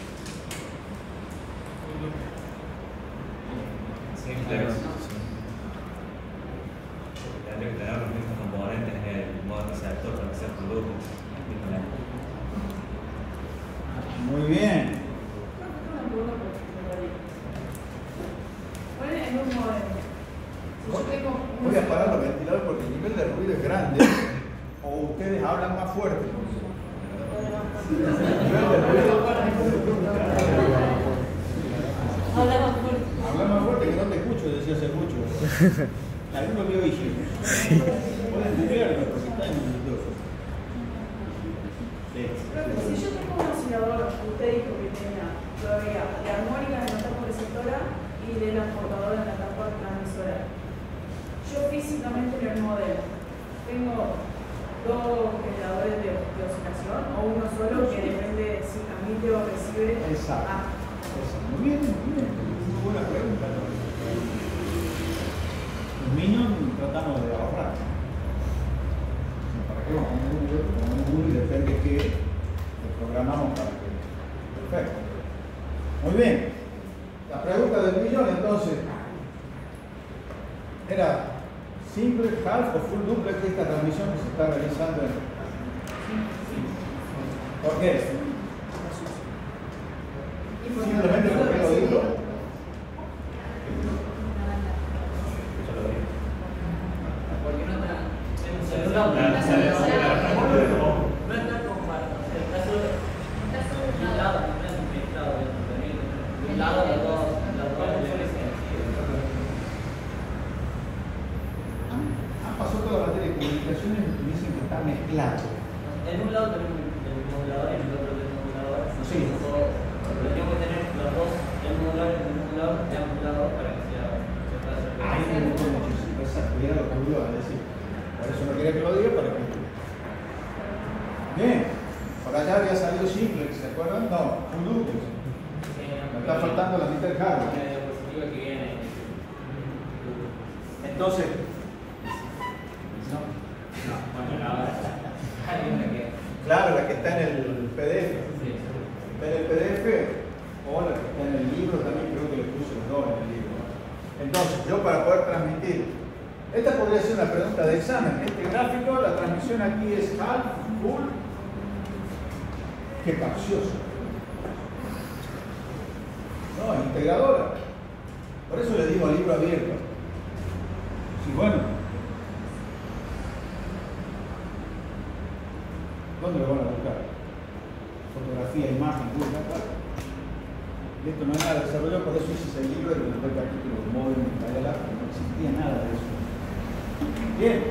Entonces, yo para poder transmitir, esta podría ser una pregunta de examen. Este gráfico, la transmisión aquí es half, full. Qué capcioso. No, integradora. Por eso le digo libro abierto. Sí, bueno. ¿Dónde lo van a buscar? Fotografía, imagen, busca, claro. Y esto no es nada desarrollado, por eso hice ese libro y después capítulo de móvil en Dialab, no existía nada de eso. Bien.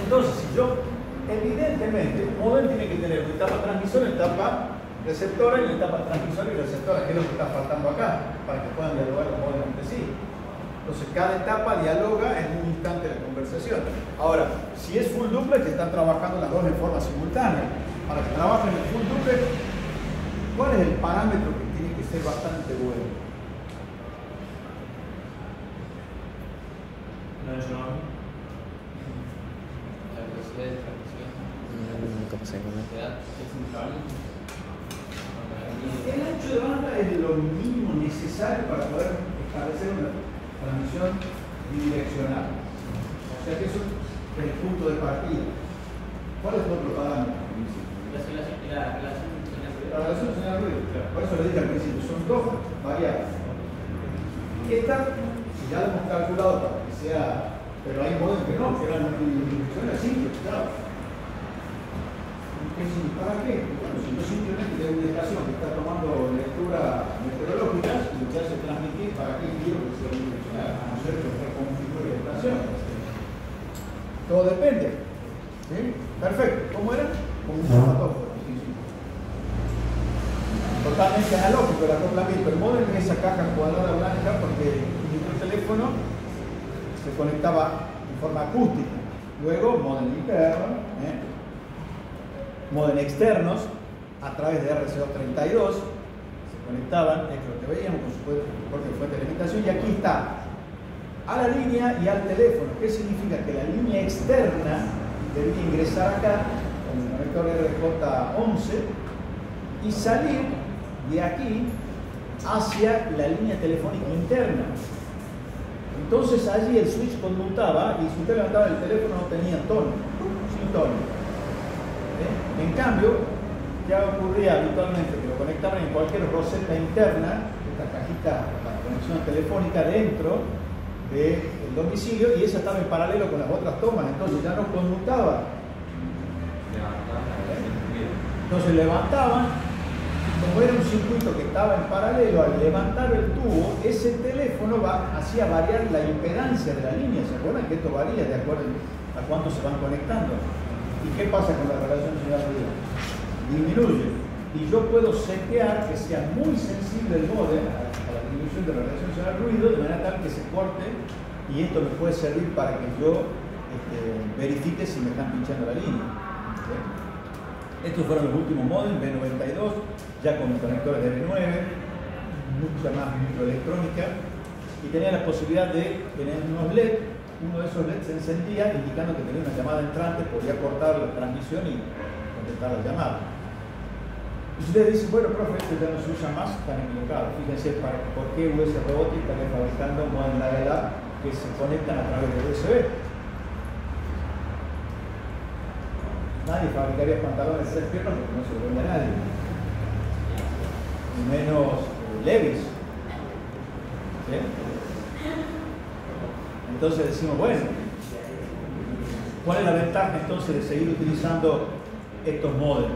Entonces, si yo, evidentemente, un modem tiene que tener una etapa transmisora, una etapa receptora y una etapa transmisora y receptora, que es lo que está faltando acá, para que puedan dialogar los modems entre sí. Entonces, cada etapa dialoga en un instante de conversación. Ahora, si es full duplex, están trabajando las dos en forma simultánea. Para que trabajen en full duplex, ¿cuál es el parámetro que tiene que ser bastante bueno? No no. La velocidad de transmisión. Mm, ¿Cómo se llama? Velocidad es un cambio. El ancho de banda es lo mínimo necesario para poder establecer una transmisión bidireccional. O sea que eso es el punto de partida. ¿Cuál es otro parámetro? La relación, la relación La relación señal ruido. Por eso le dije al principio, son dos variables. Esta, si ya lo hemos calculado para que sea, pero hay modos que no, que eran multidireccionales simples, claro. ¿Qué significa? ¿Para qué? Bueno, si yo simplemente tengo una estación que está tomando lectura meteorológica, lo que hace es transmitir, ¿para qué quiero que sea unidireccional? A no ser que reconfigure la estación. Todo depende. ¿Sí? Perfecto. ¿Cómo era? Como un fotógrafo. Sí, sí. Totalmente analógico el acoplamiento. El modem es esa caja cuadrada blanca porque mi teléfono se conectaba en forma acústica. Luego, modem interno, ¿eh? modem externos a través de RC232 se conectaban, es lo que veíamos con su propia fuente de alimentación. Y aquí está a la línea y al teléfono. ¿Qué significa? Que la línea externa debería ingresar acá con el conector RJ11 y salir de aquí hacia la línea telefónica interna. Entonces allí el switch conmutaba y si usted levantaba el teléfono no tenía tono, sin tono. ¿Eh? En cambio, ya ocurría habitualmente que lo conectaban en cualquier roseta interna, esta cajita para conexión telefónica dentro del domicilio y esa estaba en paralelo con las otras tomas, entonces ya no conmutaba. Entonces levantaban como era un circuito que estaba en paralelo, al levantar el tubo, ese teléfono va, hacía variar la impedancia de la línea. ¿Se acuerdan que esto varía de acuerdo a cuánto se van conectando? ¿Y qué pasa con la relación señal-ruido? Disminuye. Y yo puedo setear que sea muy sensible el modem a la disminución de la relación señal-ruido, de manera tal que se corte y esto me puede servir para que yo este, verifique si me están pinchando la línea. Estos fueron los últimos modems, B92, ya con conectores de B9, mucha más microelectrónica, y tenía la posibilidad de tener unos LED, uno de esos LED se encendía indicando que tenía una llamada entrante, podía cortar la transmisión y contestar la llamada. Y ustedes dicen, bueno, profe, esto ya no se usa más, están equivocados. Fíjense para, por qué US Robotics está fabricando modem Dial-Up que se conectan a través de USB. Nadie fabricaría pantalones de seis piernas porque no se lo vende a nadie. Y menos eh, Levis. Entonces decimos, bueno, ¿cuál es la ventaja entonces de seguir utilizando estos modems?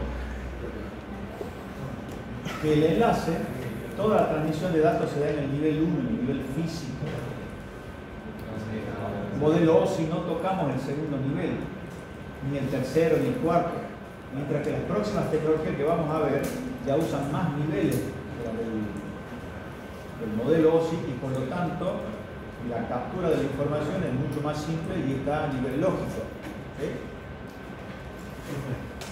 Que el enlace, toda la transmisión de datos se da en el nivel 1, en el nivel físico. Modelo O si no tocamos el segundo nivel, ni el tercero ni el cuarto. Mientras que las próximas tecnologías que vamos a ver ya usan más niveles del, del modelo OSI y por lo tanto la captura de la información es mucho más simple y está a nivel lógico.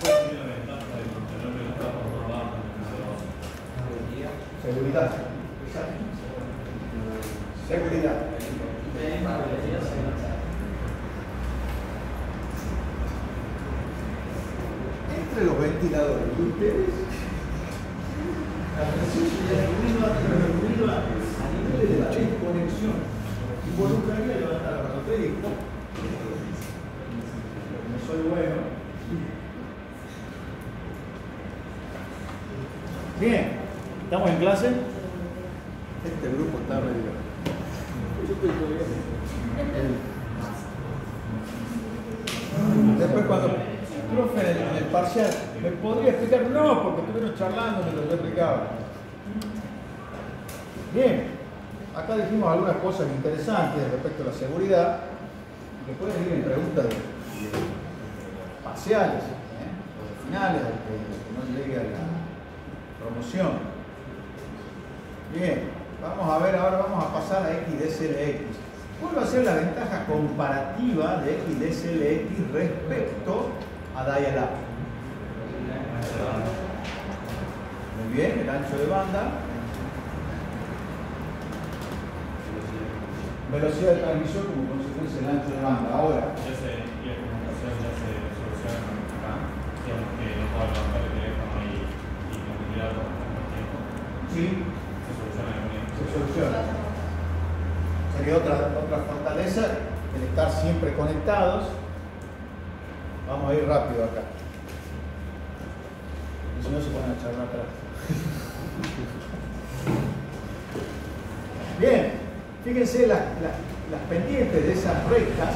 ¿Cuál sería la ventaja de mantener los datos más bajos en el negocio? Seguridad. Seguridad. Entre los ventiladores y ustedes, la presión sería ruido a niveles de la desconexión. Involucraría levantar la mano. Te digo, no soy bueno. Bien, ¿estamos en clase? Este grupo está medio. Después cuando, profe, en el, en el parcial, ¿me podría explicar? No, porque estuvieron charlando, lo yo explicaba. Bien, acá dijimos algunas cosas interesantes respecto a la seguridad, que pueden ir en preguntas de, parciales, ¿eh? o finales, que, no llegue a la promoción. Bien, vamos a ver, ahora vamos a pasar a x de SLX. ¿Cuál va a ser la ventaja comparativa de x de SLX respecto Muy bien, el ancho de banda. Velocidad de transmisión como consecuencia del ancho de banda. Ahora, Ya se, y la comunicación ya se soluciona acá. Digamos que no puedo levantar el teléfono y, y comunicar por tanto tiempo. sí, Se soluciona se soluciona. Sería otra, otra fortaleza el estar siempre conectados. Vamos a ir rápido acá. Si no se ponen a charlar atrás. Bien, fíjense las, las- las pendientes de esas rectas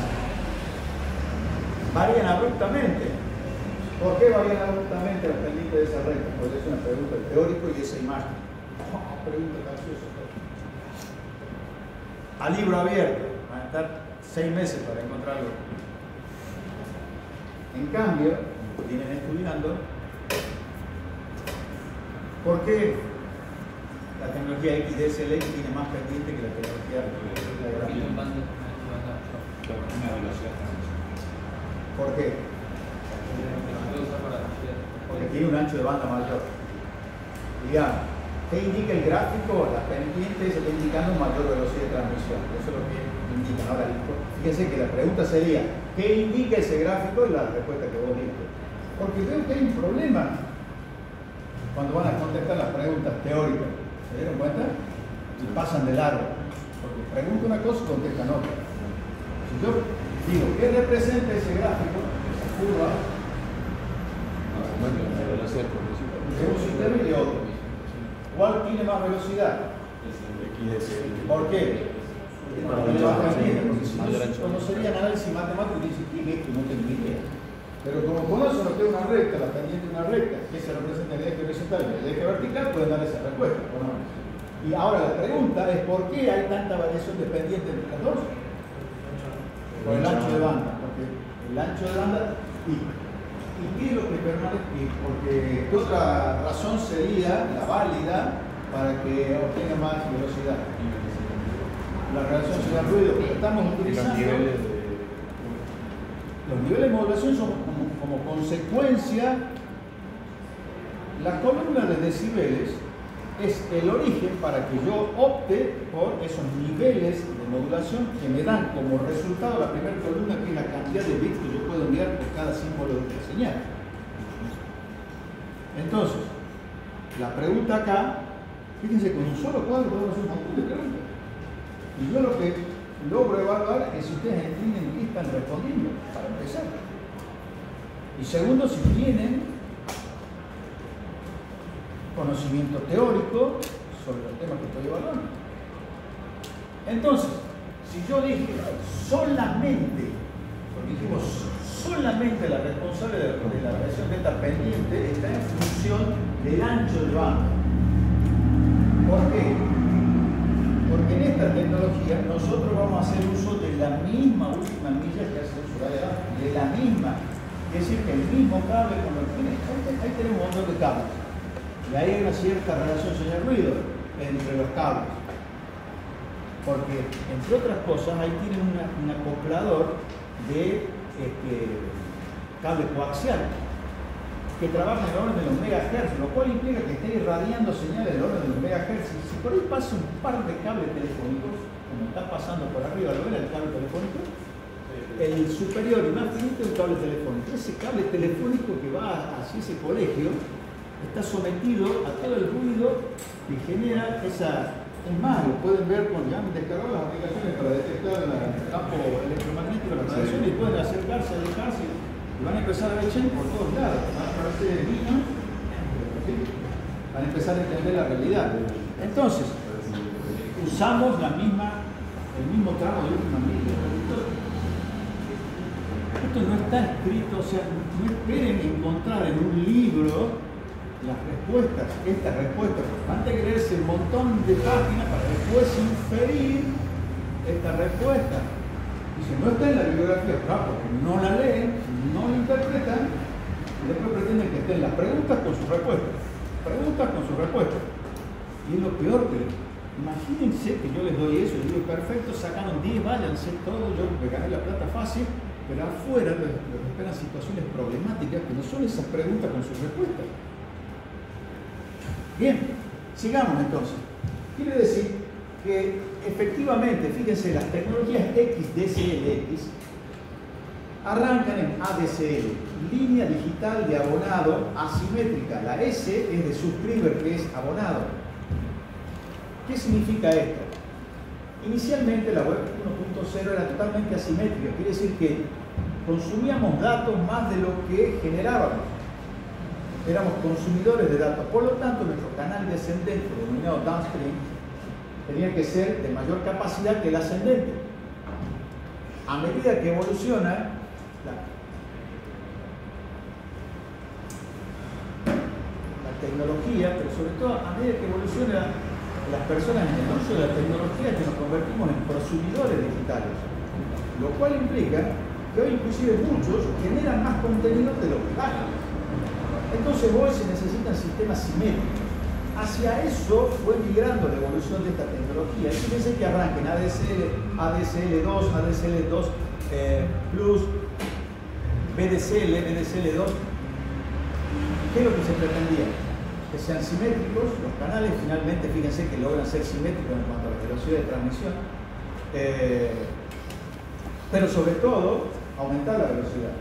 varían abruptamente. ¿Por qué varían abruptamente las pendientes de esas rectas? Porque es una pregunta del teórico y esa imagen. Oh, pregunta capciosa. A libro abierto, van a estar seis meses para encontrarlo. En cambio, vienen estudiando por qué la tecnología XDSL tiene más pendiente que la tecnología de la Tiene un gráfica. bando- un Una velocidad de transmisión. ¿Por qué? Porque tiene un ancho de banda mayor. Digamos, ¿qué indica el gráfico? La pendiente se está indicando mayor velocidad de transmisión. Eso es lo que indica. Ahora, fíjense que la pregunta sería, ¿qué indica ese gráfico? Y la respuesta que vos diste. Porque veo que hay un problema cuando van a contestar las preguntas teóricas. ¿Se dieron cuenta? Y pasan de largo. Porque pregunta una cosa y contestan otra. Si yo digo, ¿qué representa ese gráfico? Esa curva de un sistema y otro. ¿Cuál tiene más velocidad? ¿Por qué? Porque no conocerían análisis matemático y dicen, ¿qué es esto? No tengo idea. Pero como conocen lo que es una recta, la pendiente de una recta, que se representa en el eje horizontal y el eje vertical, pueden dar esa respuesta. Y ahora la pregunta es, ¿por qué hay tanta variación de pendiente entre las dos? Por el ancho de banda, porque el ancho de banda y, y qué es lo que permanece, y porque ¿qué otra razón sería la válida para que obtenga más velocidad. La relación el ruido, pero estamos utilizando los niveles de modulación son como, consecuencia, la columna de decibeles es el origen para que yo opte por esos niveles de modulación que me dan como resultado la primera columna, que es la cantidad de bits que yo puedo enviar por cada símbolo de la señal. Entonces, la pregunta acá, fíjense, con un solo cuadro podemos hacer un montón de preguntas. Y yo lo que logro evaluar es si ustedes entienden qué están respondiendo, para empezar. Y segundo, si tienen conocimiento teórico sobre los temas que estoy evaluando. Entonces, si yo dije solamente, porque dijimos solamente la responsable de, de la presión beta pendiente está en función del ancho de banda. ¿Por qué? Porque en esta tecnología nosotros vamos a hacer uso de la misma última milla que hace de la, de la misma. Es decir, que el mismo cable tiene. Ahí, tenemos un montón de cables. Y ahí hay una cierta relación señal ruido entre los cables. Porque, entre otras cosas, ahí tienen una- un acoplador de este, cable coaxial, que trabaja en el orden de los megahertz, lo cual implica que esté irradiando señales del orden de los megahertz. Si por ahí pasa un par de cables telefónicos, como está pasando por arriba, ¿lo ven el cable telefónico? El superior y más finito es el cable telefónico. Ese cable telefónico que va hacia ese colegio está sometido a todo el ruido que genera esa. Es más, lo pueden ver con ya han descargado las aplicaciones para detectar el campo electromagnético, la radiación y pueden acercarse, alejarse y van a empezar a ver por todos lados. Van a aparecer niños, van a empezar a entender la realidad. Entonces, usamos la misma, el mismo tramo de última milla. Esto no está escrito, o sea, no esperen encontrar en un libro las respuestas, estas respuestas, antes de leerse un montón de páginas para después inferir esta respuesta. Dice, no está en la bibliografía, claro, porque no la leen, no la interpretan, y después pretenden que estén las preguntas con sus respuestas. Preguntas con sus respuestas. Y es lo peor que Imagínense que yo les doy eso y digo, perfecto, sacaron 10, váyanse todo, yo me gané la plata fácil, pero afuera les, les esperan situaciones problemáticas que no son esas preguntas con sus respuestas. Bien, sigamos entonces. Quiere decir que efectivamente, fíjense, las tecnologías XDSLX arrancan en ADSL, línea digital de abonado asimétrica. La S es de subscriber, que es abonado. ¿Qué significa esto? Inicialmente la web 1.0 era totalmente asimétrica, quiere decir que consumíamos datos más de lo que generábamos. Éramos consumidores de datos, por lo tanto nuestro canal descendente, denominado downstream, tenía que ser de mayor capacidad que el ascendente. A medida que evoluciona la, la tecnología, pero sobre todo a medida que evoluciona las personas en el uso la tecnología que nos convertimos en prosumidores digitales, lo cual implica que hoy inclusive muchos generan más contenido de lo que pagan. Entonces hoy se necesitan sistemas simétricos. Hacia eso fue migrando la evolución de esta tecnología. Fíjense que arranquen ADSL, ADSL2, ADSL2 eh, Plus, BDSL, BDSL2. ¿Qué es lo que se pretendía? Que sean simétricos, los canales finalmente fíjense que logran ser simétricos en cuanto a la velocidad de transmisión, eh, pero sobre todo aumentar la velocidad.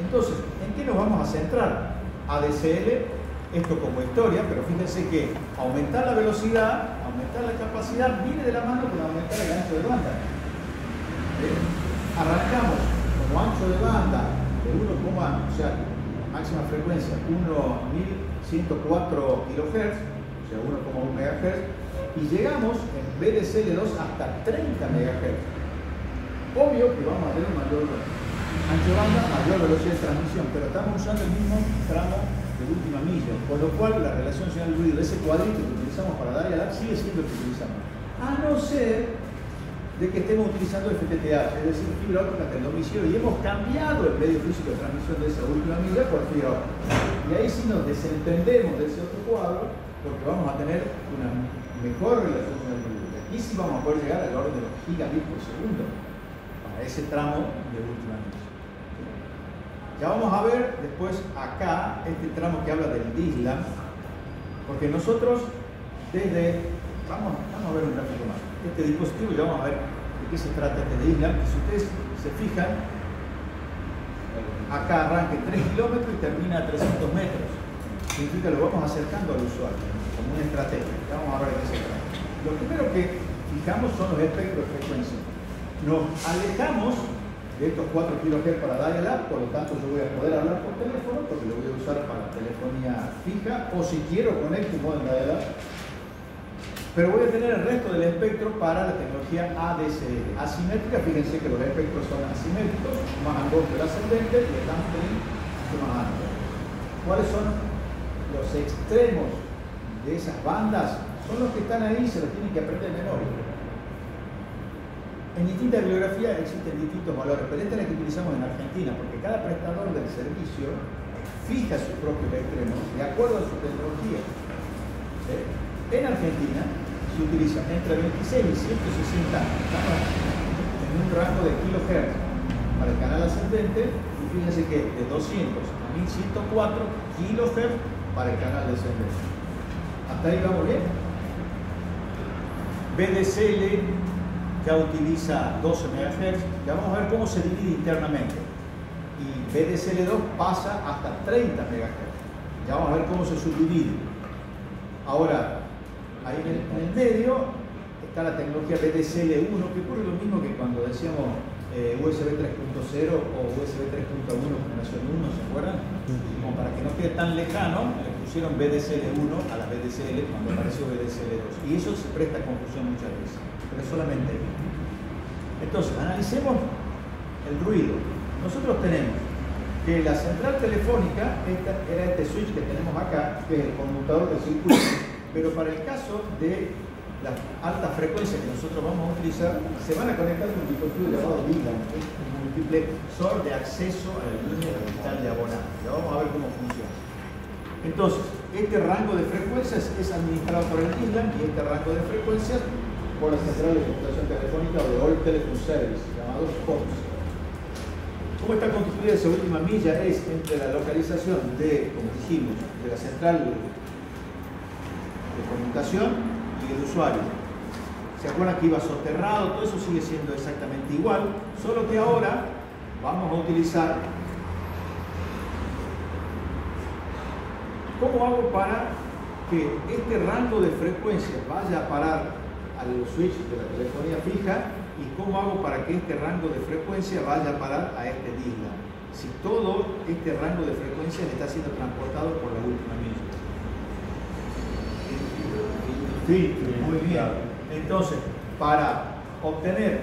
Entonces, ¿en qué nos vamos a centrar? ADSL, esto como historia, pero fíjense que aumentar la velocidad, aumentar la capacidad, viene de la mano con aumentar el ancho de banda. Eh, arrancamos como ancho de banda de 1, o sea, máxima frecuencia 1104 kHz, o sea 1,1 MHz, y llegamos en BDCL2 hasta 30 MHz. Obvio que vamos a tener mayor ancho banda, mayor velocidad de transmisión, pero estamos usando el mismo tramo de última milla, por lo cual la relación señal ruido de ese cuadrito que utilizamos para dar a sigue siendo el que utilizamos. A no ser de que estemos utilizando FTTH, es decir, fibra óptica hasta el domicilio, y hemos cambiado el medio físico de transmisión de esa última milla por fibra óptica. Y ahí sí nos desentendemos de ese otro cuadro, porque vamos a tener una mejor relación con el ruido. Aquí sí vamos a poder llegar al orden de los gigabits por segundo para ese tramo de última milla. Ya vamos a ver después acá este tramo que habla del DISLAM, porque nosotros desde, vamos, vamos a ver un gráfico más este dispositivo y vamos a ver de qué se trata este de isla. Si ustedes se fijan, acá arranca en 3 kilómetros y termina a 300 metros. Significa que lo vamos acercando al usuario, como una estrategia. Ya vamos a ver de qué se trata. Lo primero que fijamos son los espectros de frecuencia. Nos alejamos de estos 4 kHz para dial-up, por lo tanto yo voy a poder hablar por teléfono porque lo voy a usar para telefonía fija o si quiero conecto modo dial-up pero voy a tener el resto del espectro para la tecnología ADSL. Asimétrica, fíjense que los espectros son asimétricos, más angosto el ascendente y el downstream más alto. ¿Cuáles son los extremos de esas bandas? Son los que están ahí, se los tienen que aprender de memoria. En distintas bibliografías existen distintos valores, pero esta es la que utilizamos en Argentina, porque cada prestador del servicio fija sus propios extremos de acuerdo a su tecnología. ¿Sí? En Argentina se utiliza entre 26 y 160, estamos en un rango de kilohertz para el canal ascendente y fíjense que de 200 a 1104 kHz para el canal descendente. ¿Hasta ahí vamos bien? BDCL ya utiliza 12 MHz, ya vamos a ver cómo se divide internamente. Y BDCL2 pasa hasta 30 MHz. Ya vamos a ver cómo se subdivide. Ahora, ahí en el, en el medio está la tecnología BDCL1, que ocurre lo mismo que cuando decíamos eh, USB 3.0 o USB 3.1 generación 1, ¿se acuerdan? Como para que no quede tan lejano, le pusieron BDCL1 a la BDCL cuando apareció BDCL2. Y eso se presta a confusión muchas veces, pero solamente ahí. Entonces, analicemos el ruido. Nosotros tenemos que la central telefónica esta, era este switch que tenemos acá, que es el conmutador del circuito, pero para el caso de las altas frecuencias que nosotros vamos a utilizar, se van a conectar con un dispositivo llamado DIGAN, que es un multiplexor de acceso a la línea digital diagonal. Ya vamos a ver cómo funciona. Entonces, este rango de frecuencias es administrado por el DIGAN y este rango de frecuencias por la central de computación telefónica o de All Telephone Service, llamado POPS. ¿Cómo está constituida esa última milla? Es entre la localización de, como dijimos, de la central comunicación y el usuario. ¿Se acuerdan que iba soterrado? Todo eso sigue siendo exactamente igual, solo que ahora vamos a utilizar ¿Cómo hago para que este rango de frecuencias vaya a parar al switch de la telefonía fija y cómo hago para que este rango de frecuencia vaya a parar a este DISLA? Si todo este rango de frecuencias está siendo transportado por la última milla. Sí, muy bien. Entonces, para obtener,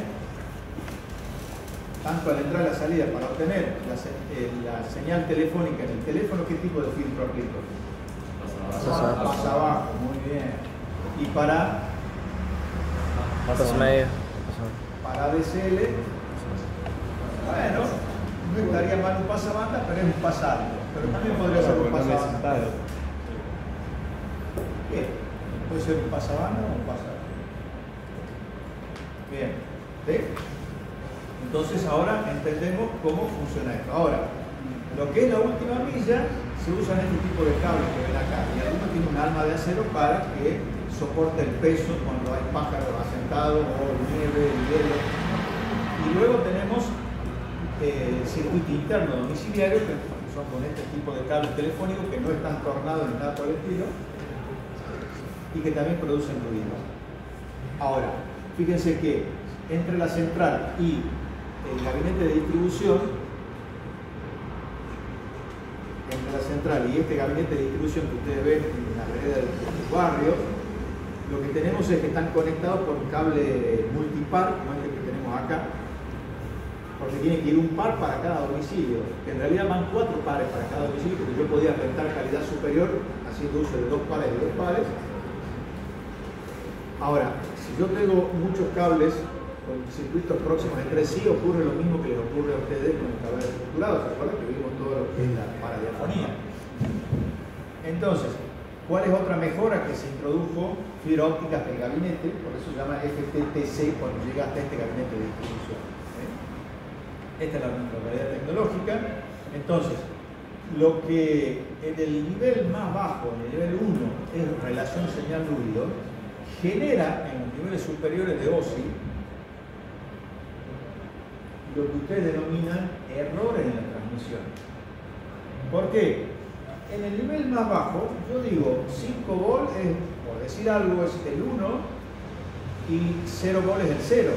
tanto a la entrada y la salida, para obtener la, eh, la señal telefónica en el teléfono, ¿qué tipo de filtro aplico? Pasa Pasa abajo, muy bien. Y para, Pasa medio. para DCL, bueno, no estaría mal un pasabanda, pero es un pasado. Pero también podría ser un pasabanda. Ser un pasabanda o un pasabanda. Bien. ¿Sí? Entonces ahora entendemos cómo funciona esto. Ahora, lo que es la última milla se usan este tipo de cables que ven acá. Y algunos tienen un alma de acero para que soporte el peso cuando hay pájaros asentados o nieve, hielo. Y luego tenemos eh, circuito interno domiciliario, que son con este tipo de cables telefónicos que no están tornados ni nada por el estilo, y que también producen ruido. Ahora, fíjense que entre la central y el gabinete de distribución, entre la central y este gabinete de distribución que ustedes ven en la vereda del, del barrio, lo que tenemos es que están conectados por un cable multipar, como este que tenemos acá, porque tiene que ir un par para cada domicilio, en realidad van cuatro pares para cada domicilio, porque yo podía rentar calidad superior haciendo uso de dos pares y dos pares, Ahora, si yo tengo muchos cables con circuitos próximos entre sí, ocurre lo mismo que les ocurre a ustedes con los cables estructurados. ¿Se acuerdan que vimos todo lo que es la paradiafonía? Entonces, ¿cuál es otra mejora que se introdujo fibra óptica hasta el gabinete? Por eso se llama FTTC cuando llega hasta este gabinete de distribución. ¿eh? Esta es la realidad tecnológica. Entonces, lo que en el nivel más bajo, en el nivel 1, es relación señal-ruido, genera en los niveles superiores de OSI lo que ustedes denominan errores en la transmisión. ¿Por qué? En el nivel más bajo, yo digo 5 volt es, por decir algo, es el 1 y 0 volt es el 0.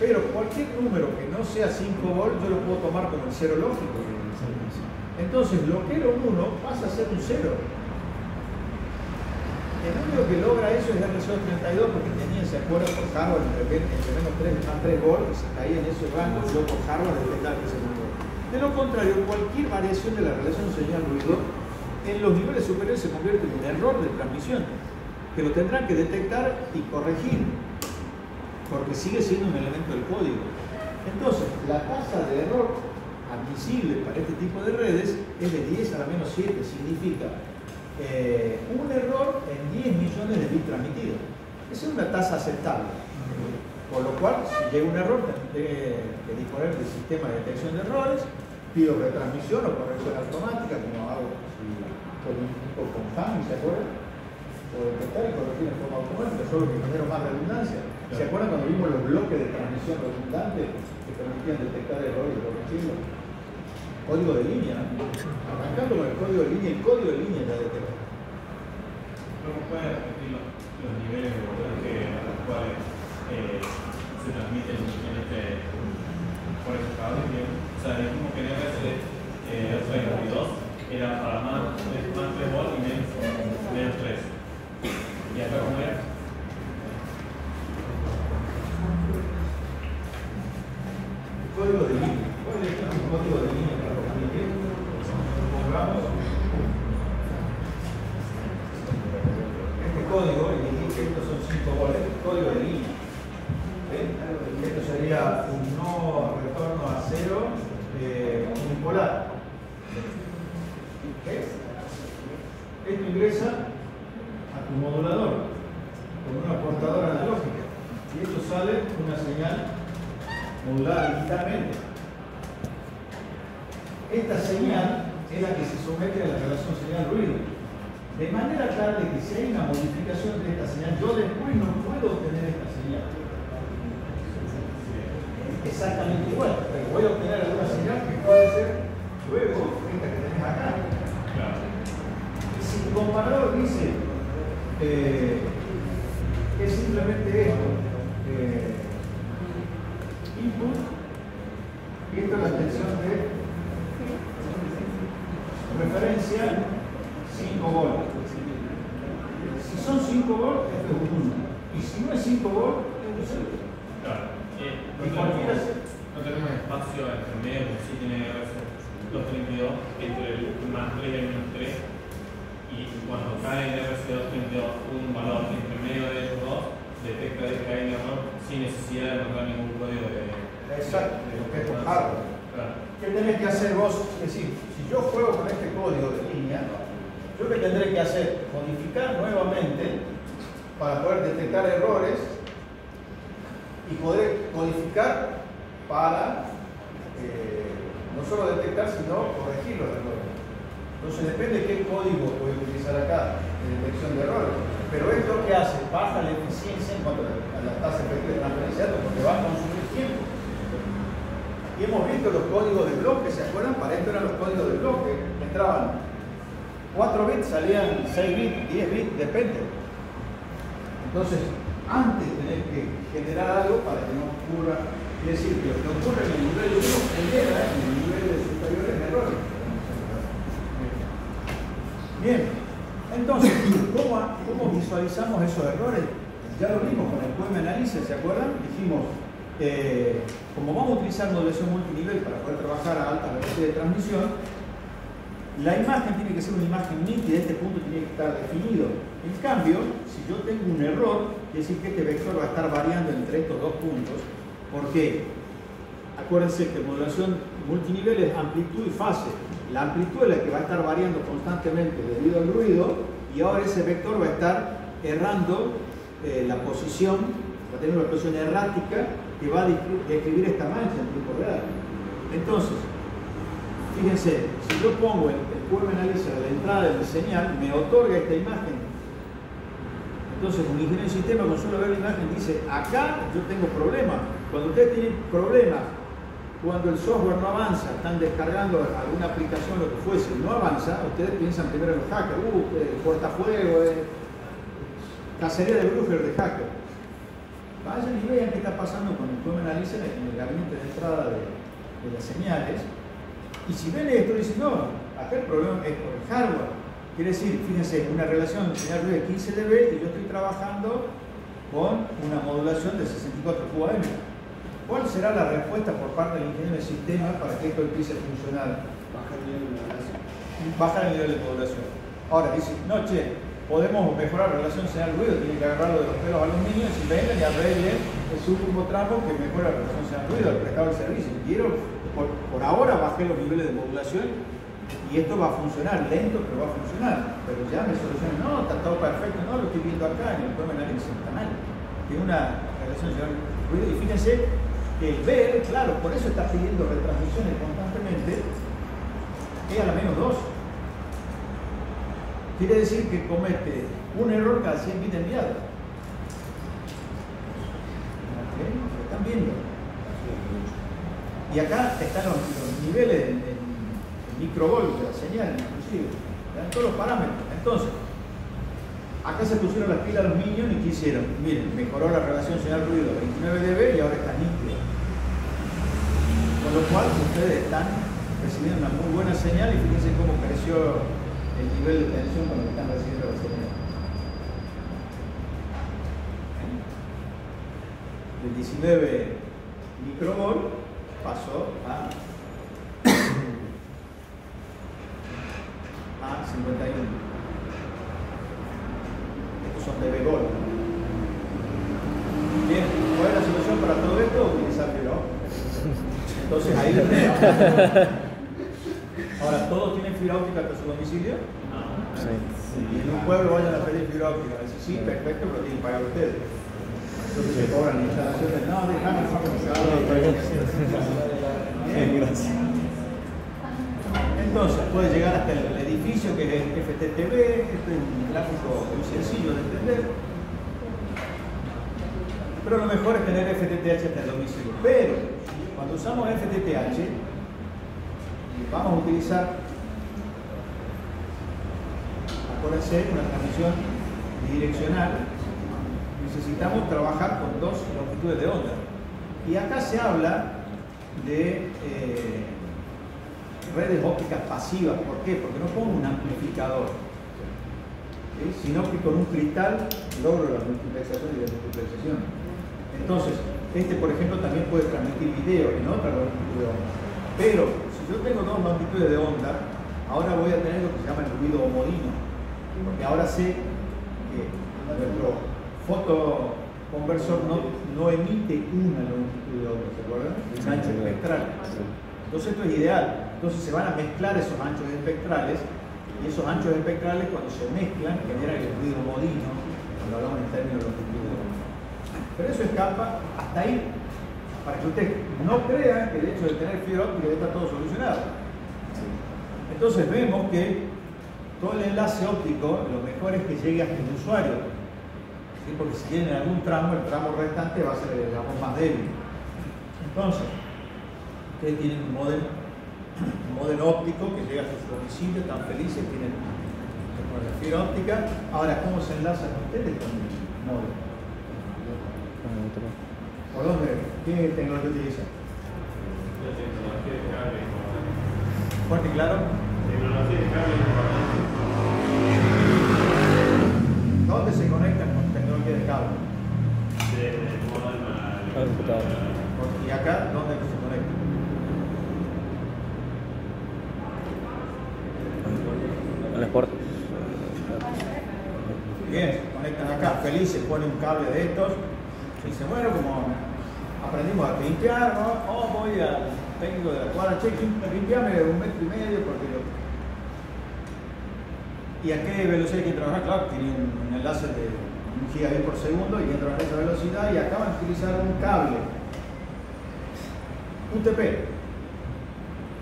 Pero cualquier número que no sea 5 volt, yo lo puedo tomar como el 0 lógico. Entonces, lo que era un 1 pasa a ser un 0. El único que logra eso es RC232 porque tenía, se acuerda, por hardware, de repente, entre menos 3 están 3 volts, se caía en ese rango, yo por hardware detectaba que se murió. De lo contrario, cualquier variación de la relación señal-ruido en los niveles superiores se convierte en un error de transmisión, que lo tendrán que detectar y corregir, porque sigue siendo un elemento del código. Entonces, la tasa de error admisible para este tipo de redes es de 10 a la menos 7, significa eh, un error en 10 millones de bits transmitidos. Esa es una tasa aceptable. Por lo cual, si llega un error, tendré que disponer del sistema de detección de errores, pido retransmisión o corrección automática, como hago con un tipo con FAMI, ¿se acuerdan? O detectar y corregir en forma automática, solo que genero más redundancia. ¿Se acuerdan cuando vimos los bloques de transmisión redundantes que permitían detectar errores y corregirlos? Código de línea, ¿no? arrancando con el código de línea, el código de línea ya detecta. ¿Cómo puede repetir los, los niveles de voltaje a los cuales eh, se transmiten en este, por este cable? O sea, dijimos que en RS eh, 32 era para más, más 3 volt y menos, menos 3. ¿Y acá cómo era? Código de línea. Este código, dije que estos son 5 volts, este es código de línea. Esto sería un no retorno a cero eh, unipolar. Esto ingresa a tu modulador con una portadora analógica y esto sale una señal modulada digitalmente. Esta señal es la que se somete a la relación señal-ruido. De manera tal de que si hay una modificación de esta señal, yo después no puedo obtener esta señal. Exactamente igual, pero voy a obtener alguna señal que puede ser luego esta que tenés acá. Si tu comparador dice eh, es simplemente esto, eh, input, y esto es la extensión de referencia 5 volts. Si son 5 volts, esto es un 1. Y si no es 5 volts, esto es 0. Claro. Eh, no, tenemos, no tenemos espacio entre medio, como si tiene RS 232, entre el más 3 y el menos 3. Y cuando cae en RS 232 un valor entre medio de esos dos, detecta que cae en error sin necesidad de mandar ningún código de. Exacto, de- lo que es un hardware. ¿Qué tenés que hacer vos? Es decir, si yo juego con este código de línea, yo que tendré que hacer, modificar nuevamente para poder detectar errores y poder codificar para eh, no solo detectar, sino corregir los errores. Entonces depende de qué código voy a utilizar acá de detección de errores. Pero esto que hace, baja la eficiencia en cuanto a la, a la tasa porque va a consumir. Y hemos visto los códigos de bloque, ¿se acuerdan? Para esto eran los códigos de bloque. Entraban 4 bits, salían 6 bits, 10 bits, depende. Entonces, antes tenés que generar algo para que no ocurra. Es decir, que lo que ocurre en el nivel 1 genera en el nivel de superiores errores. Bien, entonces, ¿cómo, visualizamos esos errores? Ya lo vimos con el QM Analysis, ¿se acuerdan? Dijimos, eh, como vamos a utilizar modulación multinivel para poder trabajar a alta velocidad de transmisión, la imagen tiene que ser una imagen nítida, este punto tiene que estar definido. En cambio, si yo tengo un error, quiere decir que este vector va a estar variando entre estos dos puntos. ¿Por qué? Acuérdense que modulación multinivel es amplitud y fase. La amplitud es la que va a estar variando constantemente debido al ruido y ahora ese vector va a estar errando eh, la posición, va a tener una posición errática que va a descri- describir esta mancha en tiempo real. Entonces, fíjense, si yo pongo el, el QM Analyzer a la entrada de mi señal, me otorga esta imagen. Entonces, un ingeniero de sistema con solo ver la imagen dice, acá yo tengo problemas. Cuando ustedes tienen problemas, cuando el software no avanza, están descargando alguna aplicación, lo que fuese, no avanza, ustedes piensan primero en los hackers, uh, eh, portafuego, eh, cacería de brujas de hacker. Vayan y vean qué está pasando con el QM Analyzer en el gabinete de entrada de, de las señales. Y si ven esto, dicen, no, acá el problema es por el hardware. Quiere decir, fíjense, una relación señal ruido de 15 dB y yo estoy trabajando con una modulación de 64 QAM. ¿Cuál será la respuesta por parte del ingeniero de sistema para que esto empiece a funcionar? Baja el nivel de modulación. Bajar el nivel de modulación. Ahora dice, no, che, podemos mejorar la relación señal-ruido, tienen que agarrarlo de los pelos a los niños y vengan y arreglen el último tramo que mejora la relación señal-ruido al prestador del servicio. Quiero, por, ahora bajé los niveles de modulación y esto va a funcionar, lento, pero va a funcionar. Pero ya me solucionan, no, está todo perfecto, no, lo estoy viendo acá en el problema de análisis, está. Tiene una relación señal-ruido y fíjense que el ver, claro, por eso está pidiendo retransmisiones constantemente, es a la menos 2. Quiere decir que comete un error cada 100 bits enviados. ¿Ok? ¿Lo están viendo? Y acá están los, niveles en, en, en microvolt de la señal, inclusive. Están todos los parámetros. Entonces, acá se pusieron las pilas los minions y ¿qué hicieron? Miren, mejoró la relación señal-ruido a 29 dB y ahora está nítido. Con lo cual, ustedes están recibiendo una muy buena señal y fíjense cómo creció el nivel de tensión cuando están recibiendo la señal. De 19 microvolt pasó a, a 51. Estos son de Begol. Bien, ¿cuál es la solución para todo esto? Utilizar óptica. Entonces ahí lo tenemos. Ahora, ¿todos fibra óptica hasta su domicilio? Sí. Y en un pueblo vayan a pedir fibra óptica. Sí, perfecto, pero tienen que pagar ustedes. Entonces se cobran instalaciones. No, déjame, Bien, gracias. Entonces, puede llegar hasta el edificio que es FTTV, este es un gráfico muy sencillo de entender. Pero lo mejor es tener FTTH hasta el domicilio. Pero, cuando usamos FTTH, vamos a utilizar, acuérdense, una transmisión bidireccional, necesitamos trabajar con dos longitudes de onda. Y acá se habla de eh, redes ópticas pasivas. ¿Por qué? Porque no pongo un amplificador, sino que con un cristal logro la multiplexación y la multiplexación. Entonces, este por ejemplo también puede transmitir video en otra longitud de onda. Pero si yo tengo dos longitudes de onda, ahora voy a tener lo que se llama el ruido homodino. Porque ahora sé que nuestro fotoconversor no, no emite una longitud de onda, ¿se acuerdan? Es un ancho espectral. Entonces esto es ideal. Entonces se van a mezclar esos anchos espectrales y esos anchos espectrales cuando se mezclan generan el ruido homodino, cuando hablamos en términos de longitud de onda. Pero eso escapa hasta ahí, para que ustedes no crean que el hecho de tener fibra óptica ya está todo solucionado. Entonces vemos que todo el enlace óptico, lo mejor es que llegue hasta el usuario, ¿sí? porque si tienen algún tramo, el tramo restante va a ser el tramo más débil. Entonces, ustedes tienen un modelo, un modelo óptico que llega hasta su domicilio, están felices, tienen fibra óptica. Ahora, ¿cómo se enlazan ustedes con el modelo? ¿Por dónde? ¿Qué tecnología utilizan? La tecnología de cable ¿Fuerte y claro? Tecnología de cable y ¿Dónde se conectan con tecnología de cable? Desde el modem al computador. ¿Y acá dónde se conectan? En las puertas. Bien, se conectan acá, felices, ponen un cable de estos. Y dicen, bueno, como aprendimos a limpiar, ¿no? Oh, voy al técnico de la cuadra, che, limpiame un metro y medio porque lo... ¿Y a qué velocidad hay que trabajar? Claro, tiene un, enlace de un gigabit por segundo y entra a esa velocidad y acaban de utilizar un cable UTP.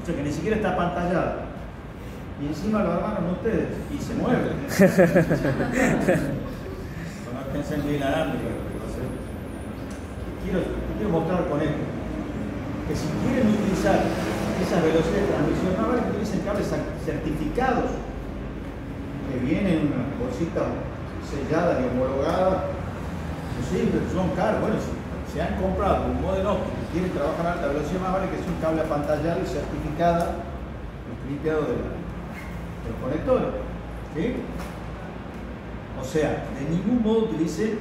O sea que ni siquiera está pantallado. Y encima lo armaron ustedes y se mueve. Conéctense en vía inalámbrica. Quiero, quiero mostrar con esto que si quieren utilizar esas velocidades de transmisión, no que utilicen cables certificados que vienen en una bolsita sellada y homologada. Sí, pero son caros. Bueno, si se han comprado un modelo y quieren trabajar a alta velocidad, más vale que sea un cable apantallado y certificada, limpiado de, la, de los conectores. ¿sí? O sea, de ningún modo utilice.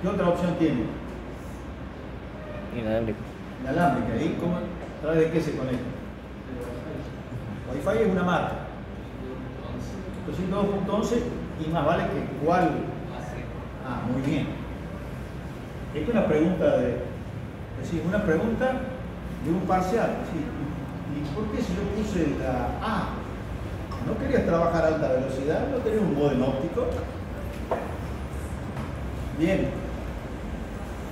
¿Qué otra opción tiene? Inalámbrico. Inalámbrica. ¿Y cómo, a través de qué se conecta? Wi-Fi es una marca. 202.11 y más vale que cuál. Ah, muy bien. Esta es una pregunta de. Es decir, una pregunta de un parcial. Es decir, ¿Y por qué si yo puse la A? ¿No querías trabajar a alta velocidad? ¿No tenías un modem óptico? Bien.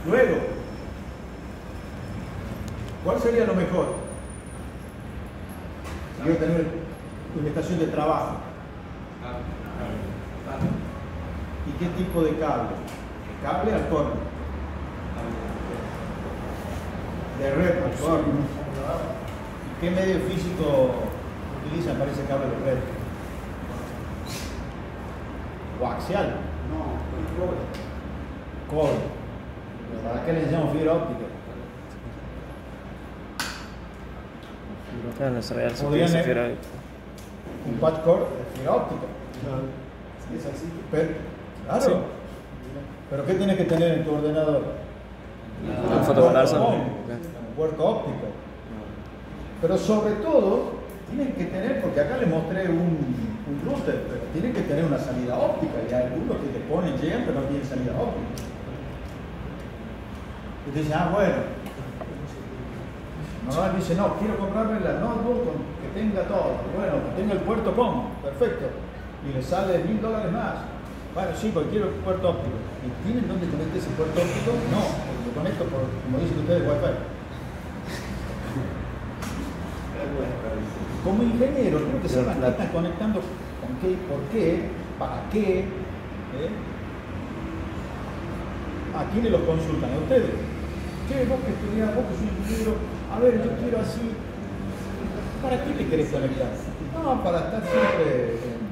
Luego, ¿cuál sería lo mejor? Quiero tener una estación de trabajo. ¿Y qué tipo de cable? De cable al corno. De red al corno. ¿Y qué medio físico utilizan para ese cable de red? O axial. No, control. Cobre. ¿Para qué le enseñamos fibra óptica? Eh, fibra Un quad core de fibra óptica. Sí, es así. Pero, claro. Sí. Pero ¿qué tienes que tener en tu ordenador? Un fotoconverso. Un puerto óptico. Pero sobre todo, tienen que tener, porque acá les mostré un, un router, pero tienen que tener una salida óptica. Y hay algunos que te ponen, llegan, pero no tienen salida óptica. Y te dicen, ah, bueno. Normal dice, no, quiero comprarme la notebook con- tenga todo. Bueno, que tenga el puerto com, perfecto. Y le sale mil dólares más. Bueno, sí, porque quiero el puerto óptico. ¿Y tienen dónde conectar ese puerto óptico? No, lo conecto por, como dicen ustedes, Wi-Fi. Como ingeniero, creo que sepan qué están conectando, con qué, por qué, para qué. ¿eh? ¿A quiénes los consultan? ¿A ustedes? Che, vos que estudiás, vos que sos ingeniero, a ver, yo quiero así. ¿Para qué le querés conectar? No, para estar siempre en.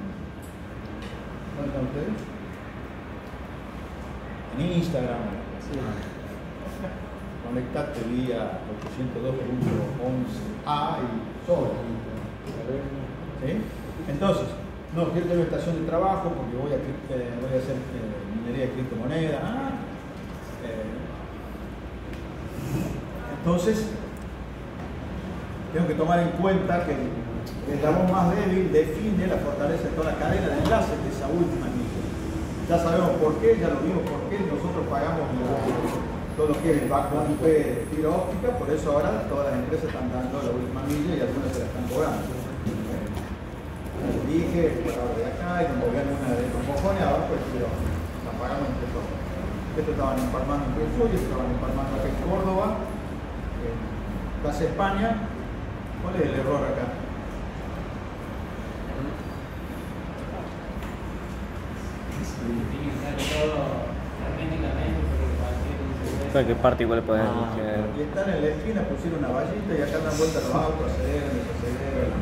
En Instagram. Conectate vía 802.11a y solo. ¿Sí? Entonces, no, quiero tener una estación de trabajo porque voy a, eh, voy a hacer eh, minería de criptomonedas. Ah, eh, entonces, tengo que tomar en cuenta que el eslabón más débil define la fortaleza de toda la cadena de enlaces de esa última milla. Ya sabemos por qué, ya lo vimos por qué, nosotros pagamos todo lo que es el backbone de fibra óptica, por eso ahora todas las empresas están dando la última milla y algunas se la están cobrando. Dije, por ahora de acá, y como gobierno una de los mojones, abajo el fibra óptica. Están entre todos. Estos estaban empalmando en Perú, estaban empalmando acá en Córdoba, en Plaza España. ¿Cuál es el error acá? Tiene que estar todo herméticamente porque cualquier Claro, ¿Qué parte igual pueden Ah, generar? y están en la esquina, pusieron una vallita y acá dan vuelta los autos, aceleran, desaceleran.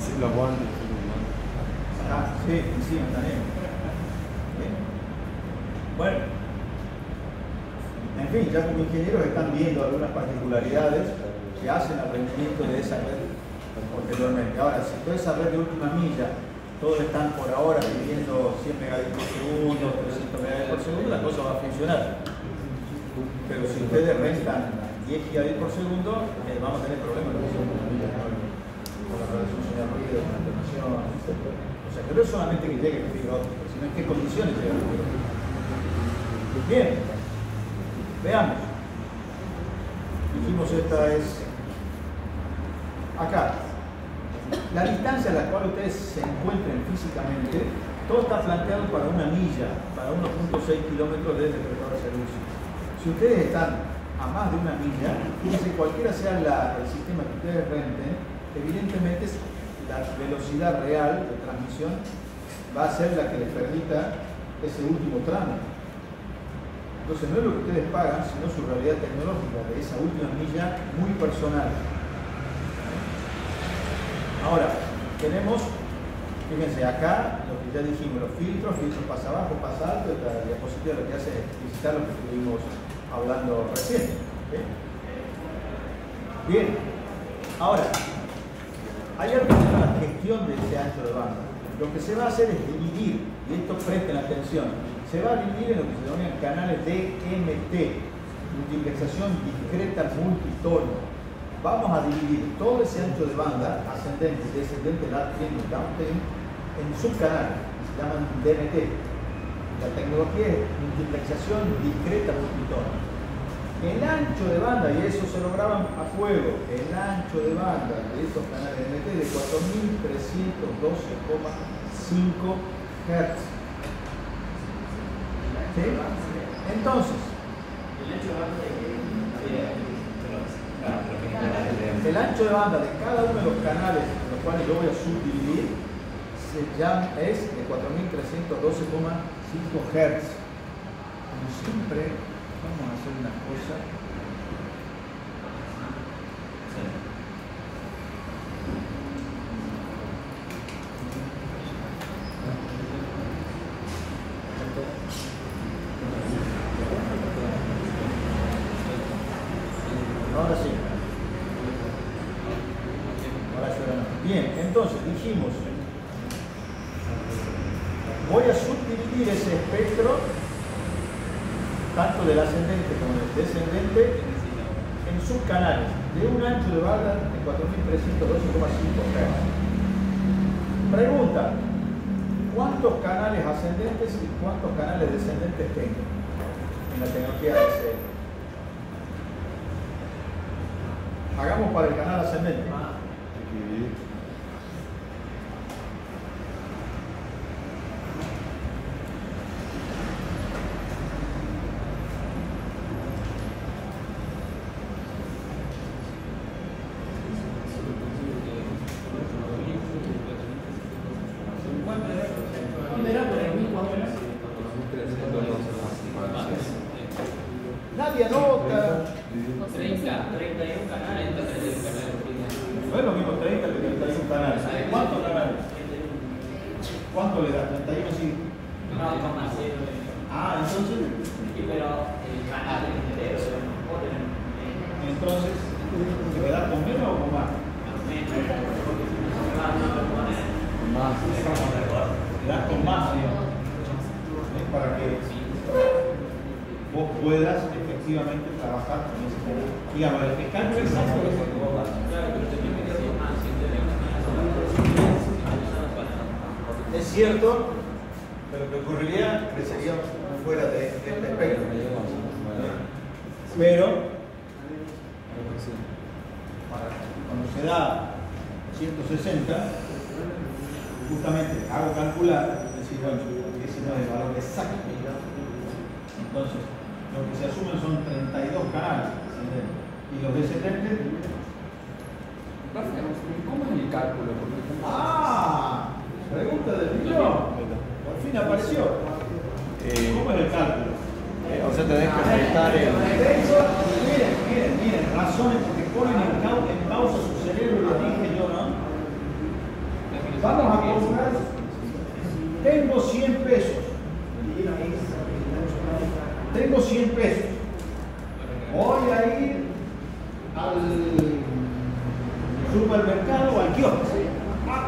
Sí, los guantes. Ah, sí, encima también. Bien. Bueno, en fin, ya como ingenieros están viendo algunas particularidades que hacen al rendimiento de esa red posteriormente. Ahora, si toda esa red de última milla, todos están por ahora viviendo 100 megabits por segundo, 300 megabits por segundo, la cosa va a funcionar. Pero si ustedes rentan 10 gigabits por segundo, eh, vamos a tener problemas con la reducción de ruido, con la atenuación. O sea, que no es solamente que llegue el fibra sino en qué condiciones llega el fibra. Bien, veamos. Dijimos esta es acá. La distancia a la cual ustedes se encuentren físicamente, todo está planteado para una milla, para 1.6 kilómetros desde el territorio de servicio. Si ustedes están a más de una milla, fíjense, cualquiera sea el sistema que ustedes renten, evidentemente la velocidad real de transmisión va a ser la que les permita ese último tramo. Entonces no es lo que ustedes pagan, sino su realidad tecnológica de esa última milla muy personal. Ahora, tenemos, fíjense acá, lo que ya dijimos, los filtros, filtros pasa abajo, pasa alto, esta diapositiva lo que hace es explicitar lo que estuvimos hablando recién. Bien, ahora, hay algo que se llama la gestión de ese ancho de banda. Lo que se va a hacer es dividir, y esto presten atención, se va a dividir en lo que se denominan canales DMT, multiplexación discreta multitono. Vamos a dividir todo ese ancho de banda, ascendente, descendente, lateral y downstream, en subcanales, que se llaman DMT. La tecnología es multiplexación discreta multitono. El ancho de banda, y eso se lo graban a fuego, el ancho de banda de estos canales DMT es de 4.312,5 Hz. ¿Sí? Entonces, El hecho de banda de el ancho de banda de cada uno de los canales, los cuales yo voy a subdividir se es de 4.312,5 Hz. Como siempre, vamos a hacer una cosa.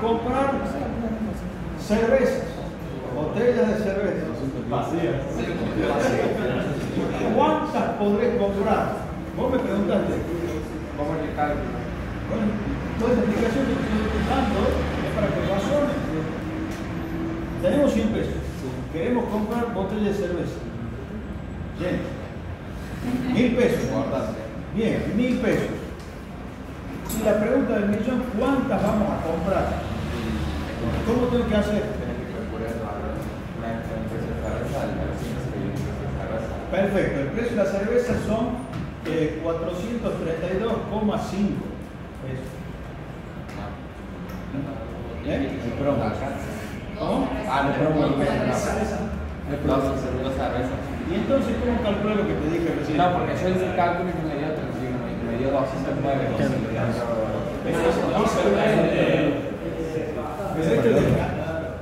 Comprar cervezas, botellas de cerveza. ¿Cuántas podré comprar? Vos me preguntaste. ¿Cómo cálculo? Bueno, toda explicación que estoy dando es para que razones. Tenemos 100 pesos. Queremos comprar botellas de cerveza. Bien. Mil pesos. Bien, mil pesos. Y la pregunta del millón, ¿cuántas vamos a comprar? ¿Cómo tengo que hacer? Perfecto, el precio de la cerveza son eh, 432,5 pesos. ¿Bien? ¿Cómo? Ah, no, pero bueno, no, no, cerveza. Y entonces, ¿cómo calculo lo que te dije recién? No, porque yo hice el cálculo y me dio 31, me dio 209. Pero esto es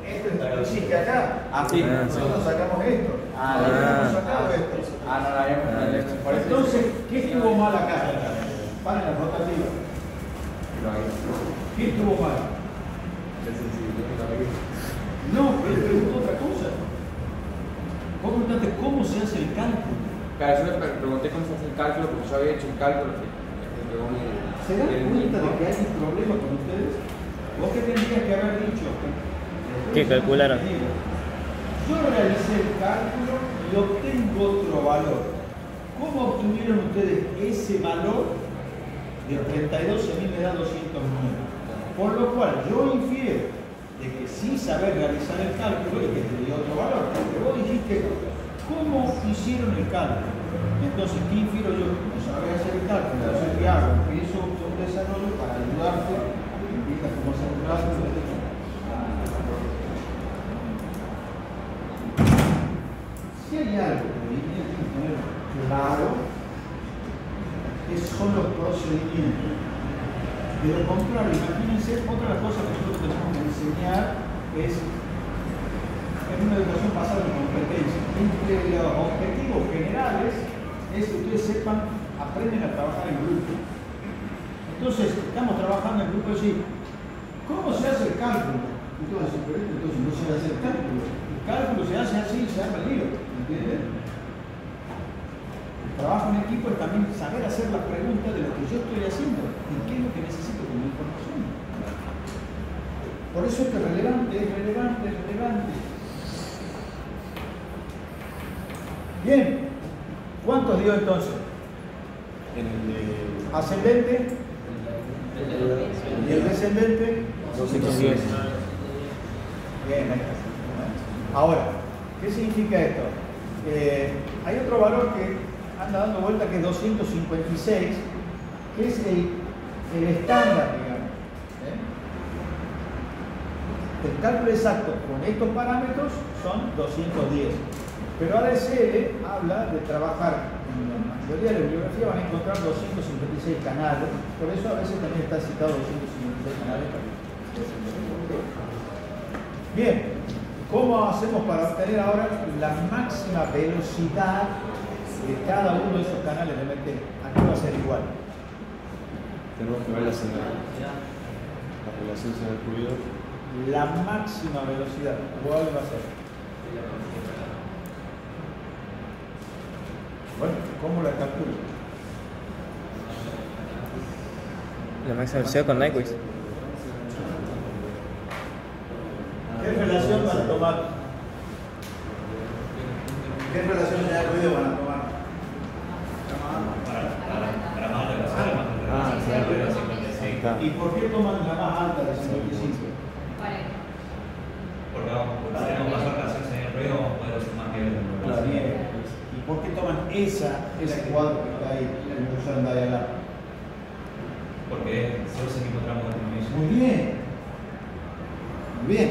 esto es lo que existe acá. Ah, sí. Nosotros sacamos esto. Ah, Nosotros hemos sacado esto. Ah, no la habíamos Entonces, ¿qué estuvo mal acá? Para la rotativa. ¿Qué estuvo mal? No, él preguntó otra cosa. Vos preguntaste cómo se hace el cálculo. Claro, yo le pregunté cómo se hace el cálculo porque yo había hecho un cálculo que ¿Se dan cuenta de que hay un problema con ustedes? ¿Vos qué tendrías que haber dicho? ¿Qué calcularon? Yo realicé el cálculo y obtengo otro valor. ¿Cómo obtuvieron ustedes ese valor de 32 a mí me da 209? Por lo cual yo infiero de que sin saber realizar el cálculo y que te dio otro valor, porque vos dijiste cómo hicieron el cálculo. Entonces, ¿qué infiero yo? No sabés hacer el cálculo, entonces ¿qué hago? Empiezo un desarrollo para ayudarte, si hay algo que deberían tener claro, es son los procedimientos. De lo contrario, imagínense, otra de las cosas que nosotros tenemos que enseñar es en una educación basada en competencia. Entre los objetivos generales es que ustedes sepan, aprenden a trabajar en grupo. Entonces, estamos trabajando en grupo, y ¿cómo se hace el cálculo? Y decir, pero entonces no se hace el cálculo. El cálculo se hace así, se hace el lío. ¿Entienden? El trabajo en equipo es también saber hacer la pregunta de lo que yo estoy haciendo y qué es lo que necesito como información. Por eso es que es relevante, es relevante, es relevante. Bien, ¿cuántos dio entonces? En el de. Ascendente y el descendente. 210. Bien, ahí está. Ahora, ¿qué significa esto? Eh, hay otro valor que anda dando vuelta que es 256, que es el, estándar, digamos. ¿eh? El cálculo exacto con estos parámetros son 210. Pero ADSL habla de trabajar, en la mayoría de la bibliografía van a encontrar 256 canales, por eso a veces también está citado 256 canales. Bien, ¿cómo hacemos para obtener ahora la máxima velocidad de cada uno de esos canales de MT? Aquí va a ser igual. Tenemos que ver la señal. La relación señal fluido. La máxima velocidad, ¿cuál va a ser? Bueno, ¿cómo la calculo? La máxima velocidad con Nyquist. ¿Qué relación van a tomar? ¿Qué relación de ruido van a tomar? Para, más relación, más Ah, relación, claro. ruido 55. Está. ¿Y por qué toman la más alta de 55? Vale. Porque vamos, porque si tenemos más relación señal ruido, vamos a poder hacer más niveles de bien. ¿Y por qué toman esa, ese cuadro que está ahí, el museo en Dialar? Porque solo se encontramos en el Muy bien. Muy bien.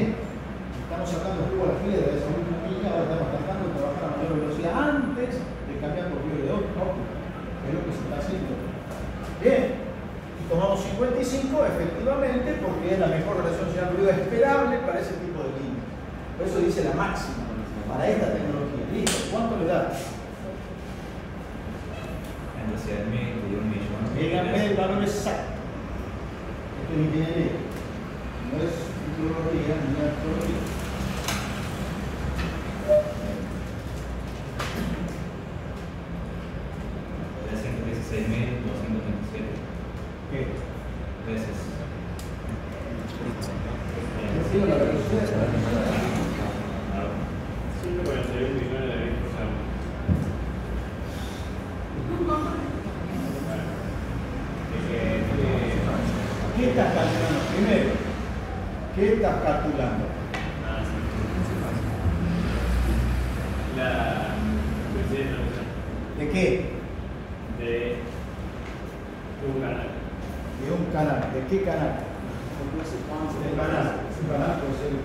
Estamos sacando el jugo a la piedra de esa última línea, ahora estamos tratando de trabajar a mayor velocidad antes de cambiar por fibra de óptica. Es lo que se está haciendo. Bien. Y tomamos 55 efectivamente porque es la mejor relación señal ruido esperable para ese tipo de línea. Por eso dice la máxima para esta tecnología. Listo. ¿Cuánto le da? Entre 100.000 y un millón. Díganme el valor exacto. Esto es ingeniería. No es futurología ni astrología. De 116.227 ¿Qué? veces. Ha sido la velocidad. Ah, 141 millones de bits por segundo. ¿Qué estás calculando? Primero, ¿qué estás calculando? Ah, sí. La velocidad de transmisión ¿De qué? de un canal. De un canal. ¿De qué canal? Del canal. Un canal puede ser un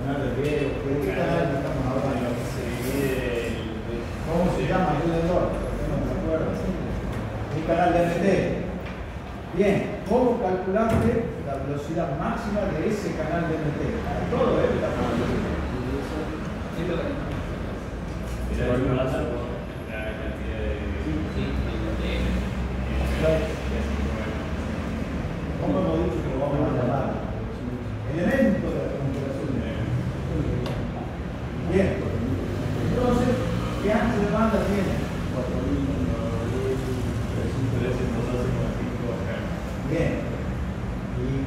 canal de video. ¿De qué canal estamos hablando? Se divide el. ¿Cómo se llama? Ayudador. No me acuerdo. Un canal de MT. Bien, ¿cómo calculaste la velocidad máxima de ese canal de MT? Para todo, ¿eh? La Era el pasa por la cantidad de. ¿Cómo hemos dicho que lo vamos a llamar? Elemento de la comunicación. Bien. Entonces, ¿qué ancho de banda tiene? Bien. ¿Y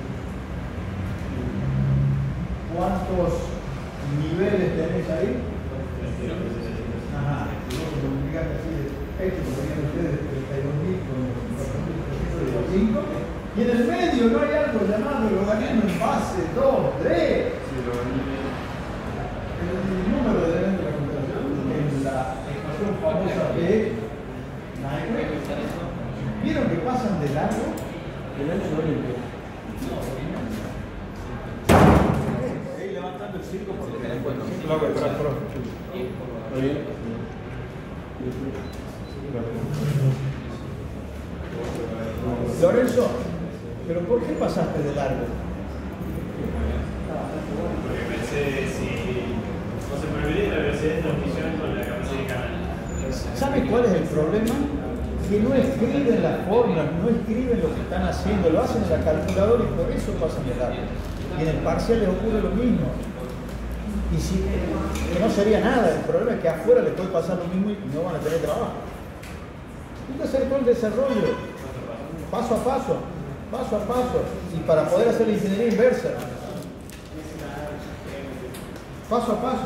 cuántos niveles tenés ahí? Ajá. Y vos te multiplicaste así de pecho, como venían ustedes, 32.000 con 4.305. Y en el medio no hay algo llamado el organismo en fase 2, 3. El número de elementos de la computación en la ecuación famosa de Nyquist. ¿Vieron que pasan de largo? El ancho del limpio. Ahí levantando el circo porque lo hago para el profe. ¿Está bien? Lorenzo, ¿pero por qué pasaste de largo? Porque pensé si no se permitía la velocidad de transmisión con la capacidad de canal. ¿Sabe cuál es el problema? Que no escriben las fórmulas, no escriben lo que están haciendo, lo hacen en la calculadora y por eso pasan de largo. Les ocurre lo mismo. Y si, que no sería nada, el problema es que afuera les puede pasar lo mismo y no van a tener trabajo. Hacer todo el desarrollo, paso a paso, paso a paso, y para poder hacer la ingeniería inversa. Paso a paso.